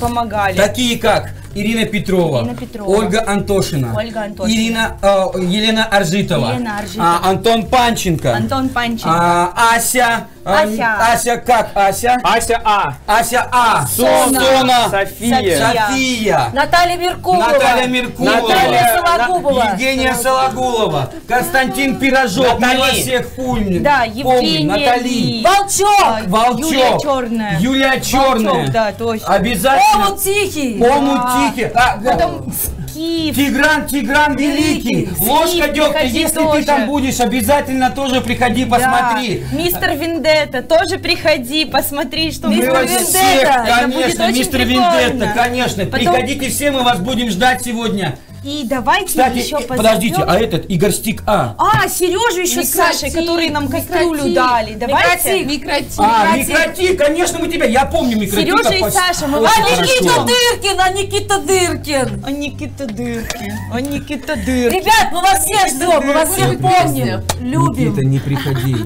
помогали, Такие как Ирина Петрова, Ирина Петрова. Ольга Антошина, Ольга Антошина. Ирина, э, Елена Аржитова, Елена Аржитова. а, Антон Панченко, Антон Панченко, а, Ася, а, Ася. Ася как Ася? Ася А. Ася А, Сона. Сона, София. София, Наталья Меркулова. Наталья Меркулова, Наталья Сологубова. Евгения Сологулова, Константин Пирожок, Натали. вас всех помним. Да, Евгения Натали, Ли. Волчок. Волчок, Юлия Черная. Юлия Черная, Волчок, да, точно. обязательно. Омут тихий. Омут тихий. А, Потом Скиф. Тигран, Тигран Великий, Великий. ложка дегтя, если тоже. ты там будешь, обязательно тоже приходи, посмотри. Да. Мистер Вендетта, тоже приходи, посмотри, что Мы мы делаем. всех, будет конечно, очень мистер прикольно. Вендетта, конечно. Потом- Приходите все, мы вас будем ждать сегодня. И давайте Кстати, еще э, подождите, позовем- а этот Игорь Стик А? А, Сережу еще с Микротик, Сашей, которые нам кастрюлю микротик, дали. Давайте. Микротик. А, Микротик, конечно, мы тебя, я помню Микротика. Сережа и Саша, мы вас А. Никита Дыркин, а Никита Дыркин. А Никита Дырки, а Никита Дырки. Ребят, мы вас всех ждем, мы вас всех помним, любим. Никита, не приходи.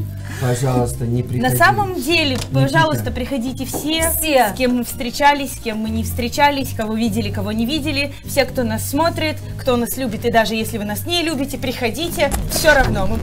Пожалуйста, не приходи. На самом деле, пожалуйста, приходите все, Все. с кем мы встречались, с кем мы не встречались, кого видели, кого не видели, все, кто нас смотрит, кто нас любит, и даже если вы нас не любите, приходите, все равно. Мы